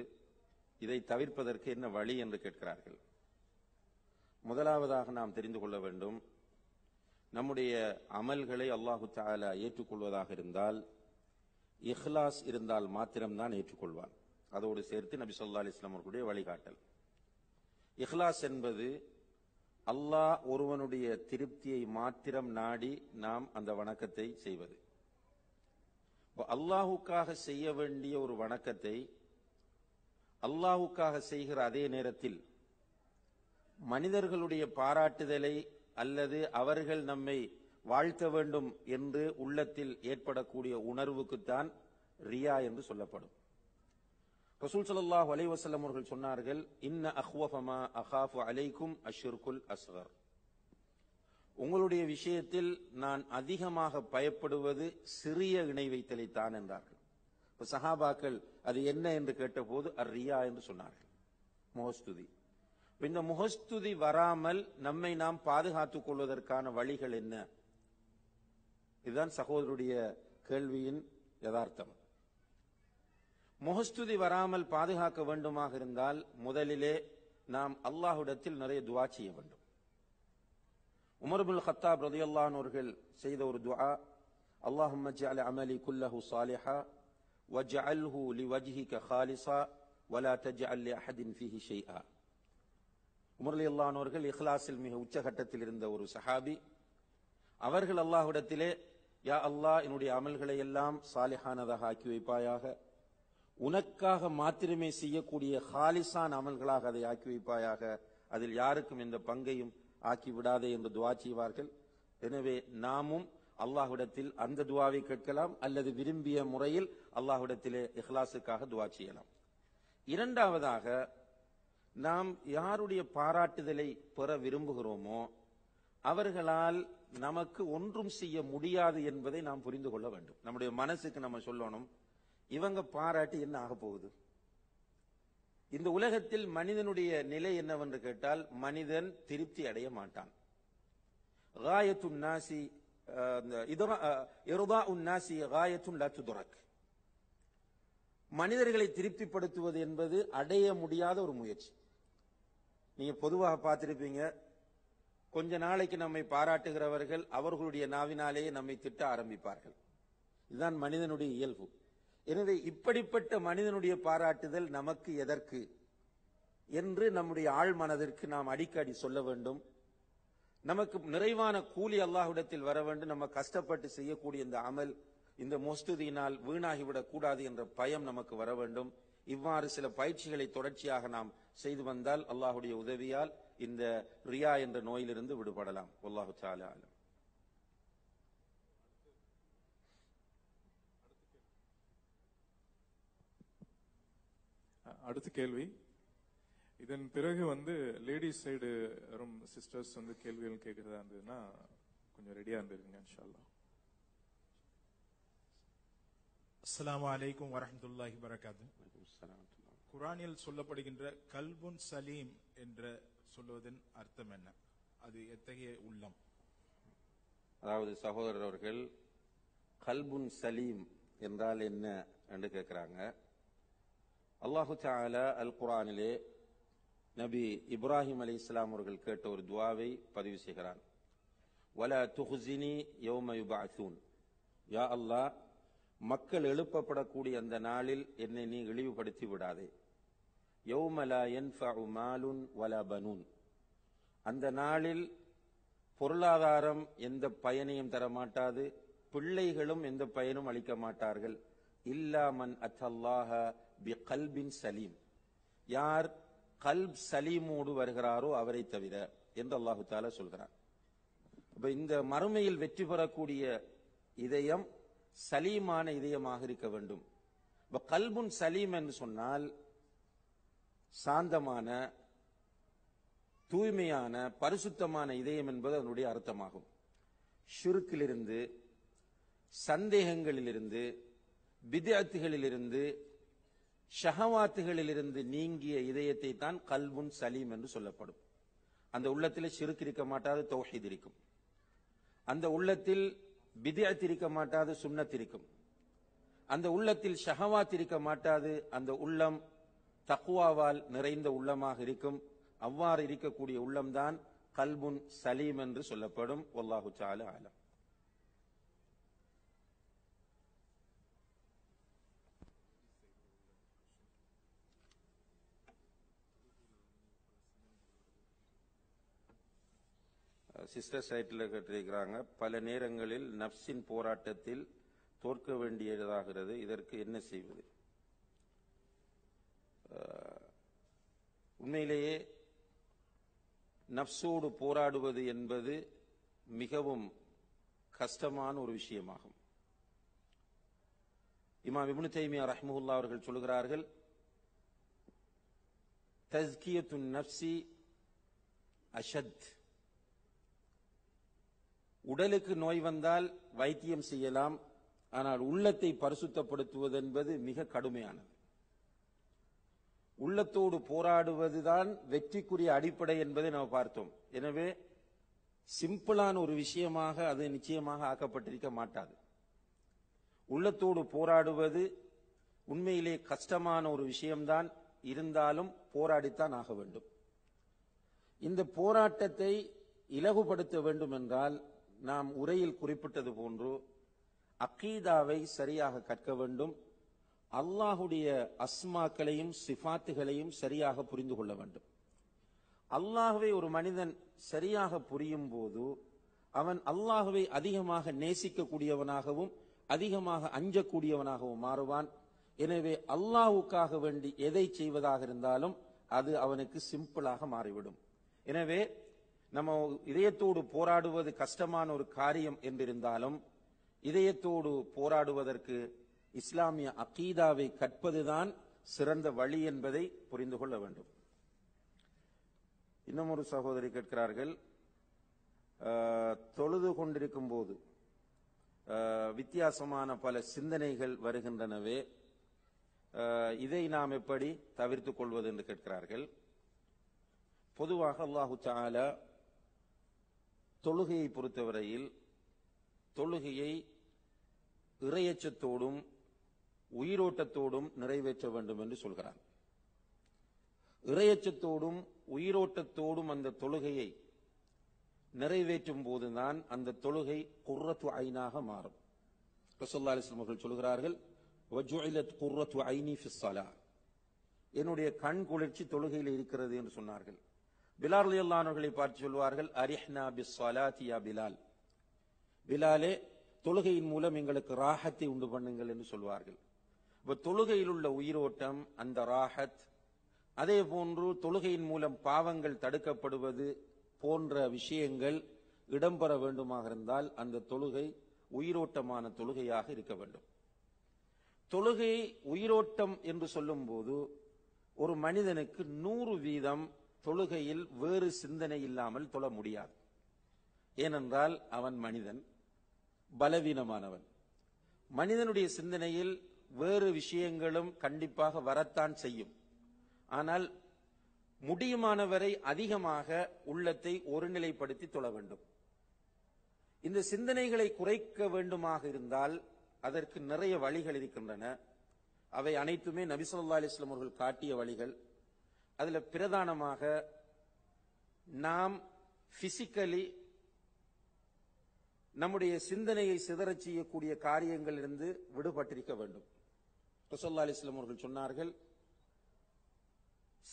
இதை தவிர்ப்பதற்கு என்ன வழி என்று கேட்கிறார்கள்? முதலாவதாக நாம் தெரிந்து கொள்ள வேண்டும் நம்முடைய அமல்களை அல்லாஹு தாலா ஏற்றுக்கொள்வதாக இருந்தால் இஹ்லாஸ் இருந்தால் மாத்திரம்தான் ஏற்றுக்கொள்வான். அதோடு சேர்த்து நபி சொல்லா அலைஹி அவர்களுடைய வழிகாட்டல். இஹ்லாஸ் என்பது அல்லாஹ் ஒருவனுடைய திருப்தியை மாத்திரம் நாடி நாம் அந்த வணக்கத்தை செய்வது. அல்லாஹுக்காக செய்ய வேண்டிய ஒரு வணக்கத்தை அல்லாஹுக்காக செய்கிற அதே நேரத்தில் மனிதர்களுடைய பாராட்டுதலை அல்லது அவர்கள் நம்மை வாழ்த்த வேண்டும் என்று உள்ளத்தில் ஏற்படக்கூடிய உணர்வுக்குத்தான் ரியா என்று சொல்லப்படும். ரசூல் ஸல்லல்லாஹு அலைவசல்லம் அவர்கள் சொன்னார்கள் இன்ன அஹ்வஃபமா அஹாஃபு அலைக்கும் அஷ்ருக்குல் அஸ்கர். உங்களுடைய விஷயத்தில் நான் அதிகமாக பயப்படுவது சிறிய இணை வைத்தலைத்தான் என்றார்கள். இப்ப சஹாபாக்கள் அது என்ன என்று கேட்டபோது அர் ரியா என்று சொன்னார்கள். முகஸ்துதி இந்த முகஸ்துதி வராமல் நம்மை நாம் பாதுகாத்துக் கொள்வதற்கான வழிகள் என்ன? இதுதான் சகோதரருடைய கேள்வியின் யதார்த்தம். முகஸ்துதி வராமல் பாதுகாக்க வேண்டுமாக இருந்தால் முதலிலே நாம் அல்லாஹுடத்தில் நிறைய துவா செய்ய வேண்டும். உமர்புல் ஹத்தாப் ரதியல்லானோர்கள் செய்த ஒரு துவா அல்லாஹும் ஜஅல் அமலி குல்லஹு சாலிஹா லி லிவஜ்ஹிக ஹாலிஸா வலா தஜஅல் லி அஹதின் ஃபிஹி ஷைஆ. அல்லான் இஹ்லாஸில் மிக உச்சகட்டத்தில் இருந்த ஒரு சஹாபி. அவர்கள் அல்லாஹுடத்திலே யா அல்லாஹ் என்னுடைய அமல்களை எல்லாம் சாலிஹானதாக ஆக்கி வைப்பாயாக. உனக்காக மாத்திரமே செய்யக்கூடிய ஹாலிசான் அமல்களாக அதை ஆக்கி வைப்பாயாக. அதில் யாருக்கும் எந்த பங்கையும் ஆக்கி விடாதே என்று துவா செய்வார்கள். எனவே நாமும் அல்லாஹுடத்தில் அந்த துவாவை கேட்கலாம் அல்லது விரும்பிய முறையில் அல்லாஹுடத்திலே இஹ்லாசுக்காக துவா செய்யலாம். இரண்டாவதாக நாம் யாருடைய பாராட்டுதலை பெற விரும்புகிறோமோ அவர்களால் நமக்கு ஒன்றும் செய்ய முடியாது என்பதை நாம் புரிந்து கொள்ள வேண்டும். நம்முடைய மனசுக்கு நம்ம சொல்லணும் இவங்க பாராட்டி என்ன ஆக போகுது? இந்த உலகத்தில் மனிதனுடைய நிலை என்னவென்று கேட்டால் மனிதன் திருப்தி அடைய மாட்டான். காயத்துன் நாசி அஹ், இந்த நாசி காயத்துன் மனிதர்களை திருப்திப்படுத்துவது என்பது அடைய முடியாத ஒரு முயற்சி. நீங்க பொதுவாக பார்த்திருப்பீங்க கொஞ்ச நாளைக்கு நம்மை பாராட்டுகிறவர்கள் அவர்களுடைய நாவினாலேயே நம்மை திட்ட ஆரம்பிப்பார்கள். இதுதான் மனிதனுடைய இயல்பு. எனவே இப்படிப்பட்ட மனிதனுடைய பாராட்டுதல் நமக்கு எதற்கு என்று நம்முடைய ஆழ் மனதிற்கு நாம் அடிக்கடி சொல்ல வேண்டும். நமக்கு நிறைவான கூலி அல்லாஹ்விடத்தில் வர வேண்டும். நம்ம கஷ்டப்பட்டு செய்யக்கூடிய இந்த அமல் இந்த மொஸ்துதியினால் வீணாகிவிடக் கூடாது என்ற பயம் நமக்கு வர வேண்டும். இவ்வாறு சில பயிற்சிகளை தொடர்ச்சியாக நாம் செய்து வந்தால் அல்லாஹுடைய உதவியால் இந்த ரியா என்ற நோயிலிருந்து விடுபடலாம். அல்லாஹு தாலா ஆலம் அடுத்த கேள்வி. இதன் பிறகு வந்து லேடிஸ் சைடு சிஸ்டர்ஸ் வந்து கேள்விகள் கேட்கறதா இருந்ததுன்னா கொஞ்சம் ரெடியா இருந்திருக்குங்க இன்ஷா அல்லாஹ் அஸ்ஸலாமு அலைக்கும் வரஹ்மத்துல்லாஹி வரகாத்து குரானில் சொல்லப்படுகின்ற கல்புன் சலீம் என்ற சொல்வதன் அர்த்தம் என்ன? அது எத்தகைய உள்ளம்? அதாவது சகோதரர் அவர்கள் கல்புன் சலீம் என்றால் என்ன என்று கேட்கிறாங்க. அல்லாஹு தஆலா அல் குரானிலே நபி இப்ராஹிம் அலி இஸ்லாம் அவர்கள் கேட்ட ஒரு துவாவை பதிவு செய்கிறான். வல துஹ்சினி யௌம யுபஅஸூன் யா அல்லாஹ் மக்கள் எழுப்பப்படக்கூடிய அந்த நாளில் என்னை நீ இழிவுபடுத்தி விடாதே. யௌமலா என் யன்ஃபஉ மாலுன் வலா பனூன். அந்த நாளில் பொருளாதாரம் எந்த பயனையும் தர மாட்டாது பிள்ளைகளும் எந்த பயனும் அளிக்க மாட்டார்கள். இல்லாமன் அத்தல்லாஹ பி கல்பின் சலீம். யார் கல்ப் சலீமோடு வருகிறாரோ அவரை தவிர என்று அல்லாஹு தாலா சொல்கிறார் இந்த மறுமையில் வெற்றி பெறக்கூடிய இதயம் சலீமான இதயமாக இருக்க வேண்டும். இப்ப கல்புன் சலீம் என்று சொன்னால் சாந்தமான தூய்மையான பரிசுத்தமான இதயம் என்பது அதனுடைய அர்த்தமாகும். சுருக்கிலிருந்து சந்தேகங்களிலிருந்து பிதியாத்துகளிலிருந்து ஷஹவாத்துகளிலிருந்து நீங்கிய இதயத்தை தான் கல்புன் சலீம் என்று சொல்லப்படும். அந்த உள்ளத்தில் சிறுக்கு இருக்க மாட்டாது தௌஹீத் இருக்கும். அந்த உள்ளத்தில் பிதியத் இருக்க மாட்டாது சுண்ணத் இருக்கும் அந்த உள்ளத்தில் ஷஹவாத் இருக்க மாட்டாது அந்த உள்ளம் தக்குவாவால் நிறைந்த உள்ளமாக இருக்கும். அவ்வாறு இருக்கக்கூடிய உள்ளம்தான் கல்புன் சலீம் என்று சொல்லப்படும். ஒல்லாஹு சால ஆலம் சிஸ்டர் சைட்டில் கேட்டிருக்கிறாங்க பல நேரங்களில் நப்சின் போராட்டத்தில் தோற்க வேண்டியதாகிறது. இதற்கு என்ன செய்வது? உண்மையிலேயே நப்சோடு போராடுவது என்பது மிகவும் கஷ்டமான ஒரு விஷயமாகும். இமா இப்னு தைமியா ரஹ்முல்லா அவர்கள் சொல்கிறார்கள் தஸ்கியத்துன் நப்சி அஷத். உடலுக்கு நோய் வந்தால் வைத்தியம் செய்யலாம் ஆனால் உள்ளத்தை பரிசுத்தப்படுத்துவது என்பது மிக கடுமையானது. உள்ளத்தோடு போராடுவதுதான் வெற்றிக்குரிய அடிப்படை என்பதை நாம் பார்த்தோம். எனவே சிம்பிளான ஒரு விஷயமாக அது நிச்சயமாக ஆக்கப்பட்டிருக்க மாட்டாது. உள்ளத்தோடு போராடுவது உண்மையிலே கஷ்டமான ஒரு விஷயம்தான் இருந்தாலும் போராடித்தான் ஆக வேண்டும். இந்த போராட்டத்தை இலகுபடுத்த வேண்டும் என்றால் நாம் உரையில் குறிப்பிட்டது போன்று அக்கீதாவை சரியாக கற்க வேண்டும் அல்லாஹுடைய அஸ்மாக்களையும் சிஃபாத்துகளையும் சரியாக புரிந்து கொள்ள வேண்டும். அல்லாஹுவை ஒரு மனிதன் சரியாக புரியும் போது அவன் அல்லாஹுவை அதிகமாக நேசிக்கக்கூடியவனாகவும் அதிகமாக அஞ்சக்கூடியவனாகவும் மாறுவான். எனவே அல்லாஹுக்காக வேண்டி எதை செய்வதாக இருந்தாலும் அது அவனுக்கு சிம்பிளாக மாறிவிடும். எனவே நம்ம இதயத்தோடு போராடுவது கஷ்டமான ஒரு காரியம் என்றிருந்தாலும் இதயத்தோடு போராடுவதற்கு இஸ்லாமிய அகீதாவை கற்பதுதான் சிறந்த வழி என்பதை புரிந்து கொள்ள வேண்டும். இன்னும் ஒரு சகோதரி கேட்கிறார்கள். தொழுது கொண்டிருக்கும் போது வித்தியாசமான பல சிந்தனைகள் வருகின்றனவே. இதை நாம் எப்படி தவிர்த்துக் கொள்வது என்று கேட்கிறார்கள். பொதுவாக அல்லாஹு தஆலா தொழுகையை பொறுத்தவரையில் தொழுகையை இறையச்சத்தோடும் உயிரோட்டத்தோடும் நிறைவேற்ற வேண்டும் என்று சொல்கிறார். இறையச்சத்தோடும் உயிரோட்டத்தோடும் அந்த தொழுகையை நிறைவேற்றும் போதுதான் அந்த தொழுகை குர்ரத்து ஐனாக மாறும். ரசோல்லா அலிஸ்லாம் அவர்கள் சொல்கிறார்கள் குர்ரத்து ஐனி ஃபிஸ் என்னுடைய கண் குளிர்ச்சி தொழுகையில் இருக்கிறது என்று சொன்னார்கள். பிலால் அல்லானவர்களை பார்த்து சொல்வார்கள் அரிஹ்னா பிஸ் சலாத்தியா பிலால். பிலாலே தொழுகையின் மூலம் எங்களுக்கு ராகத்தை உண்டு பண்ணுங்கள் என்று சொல்வார்கள். இப்ப தொழுகையில் உள்ள உயிரோட்டம் அந்த ராகத் அதே போன்று தொழுகையின் மூலம் பாவங்கள் தடுக்கப்படுவது போன்ற விஷயங்கள் இடம்பெற வேண்டுமாக இருந்தால் அந்த தொழுகை உயிரோட்டமான தொழுகையாக இருக்க வேண்டும். தொழுகை உயிரோட்டம் என்று சொல்லும்போது ஒரு மனிதனுக்கு நூறு வீதம் தொழுகையில் வேறு சிந்தனை இல்லாமல் தொழ முடியாது. ஏனென்றால் அவன் மனிதன் பலவீனமானவன். மனிதனுடைய சிந்தனையில் வேறு விஷயங்களும் கண்டிப்பாக வரத்தான் செய்யும். ஆனால் முடியுமானவரை அதிகமாக உள்ளத்தை ஒருநிலைப்படுத்தி தொழ வேண்டும். இந்த சிந்தனைகளை குறைக்க வேண்டுமாக இருந்தால் அதற்கு நிறைய வழிகள் இருக்கின்றன. அவை அனைத்துமே நபிசல்லா அலிஸ்லாம் அவர்கள் காட்டிய வழிகள். அதுல பிரதானமாக நாம் பிசிக்கலி நம்முடைய சிந்தனையை சிதறச் செய்யக்கூடிய காரியங்களிலிருந்து விடுபட்டிருக்க வேண்டும். ரசோல்லா அலிஸ்லாம் அவர்கள் சொன்னார்கள்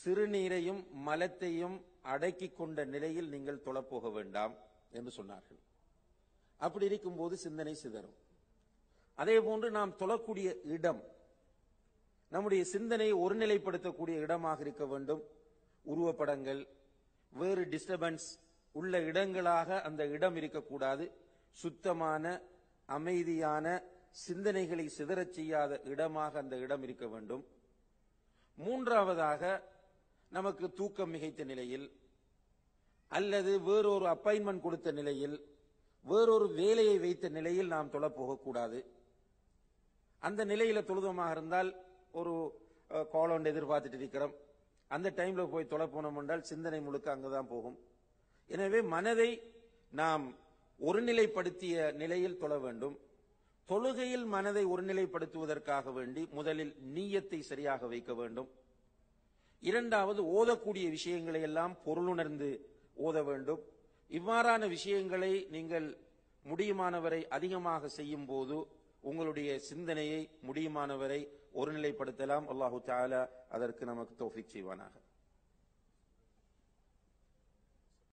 சிறுநீரையும் மலத்தையும் அடக்கிக் கொண்ட நிலையில் நீங்கள் தொழப்போக வேண்டாம் என்று சொன்னார்கள். அப்படி இருக்கும்போது சிந்தனை சிதறும். அதே போன்று நாம் தொழக்கூடிய இடம் நம்முடைய சிந்தனையை ஒருநிலைப்படுத்தக்கூடிய இடமாக இருக்க வேண்டும். உருவப்படங்கள் வேறு டிஸ்டர்பன்ஸ் உள்ள இடங்களாக அந்த இடம் இருக்கக்கூடாது. சுத்தமான அமைதியான சிந்தனைகளை சிதறச் செய்யாத இடமாக அந்த இடம் இருக்க வேண்டும். மூன்றாவதாக நமக்கு தூக்கம் மிகைத்த நிலையில் அல்லது வேறொரு அப்பாயின்மெண்ட் கொடுத்த நிலையில் வேறொரு வேலையை வைத்த நிலையில் நாம் தொழப்போகக்கூடாது. அந்த நிலையில தொழுதமாக இருந்தால் ஒரு கால் ஒன்று எதிர்பார்த்துட்டு இருக்கிறோம். அந்த டைம்ல போய் தொலை போனோம் என்றால் சிந்தனை முழுக்க அங்குதான் போகும். எனவே மனதை நாம் ஒருநிலைப்படுத்திய நிலையில் தொழ வேண்டும். தொழுகையில் மனதை ஒருநிலைப்படுத்துவதற்காக வேண்டி முதலில் நீயத்தை சரியாக வைக்க வேண்டும். இரண்டாவது ஓதக்கூடிய விஷயங்களை எல்லாம் பொருளுணர்ந்து ஓத வேண்டும். இவ்வாறான விஷயங்களை நீங்கள் முடியுமானவரை அதிகமாக செய்யும் போது உங்களுடைய சிந்தனையை முடியுமானவரை ஒருநிலைப்படுத்தலாம். அல்லாஹு தாலா அதற்கு நமக்கு தோஃபிக் செய்வானாக.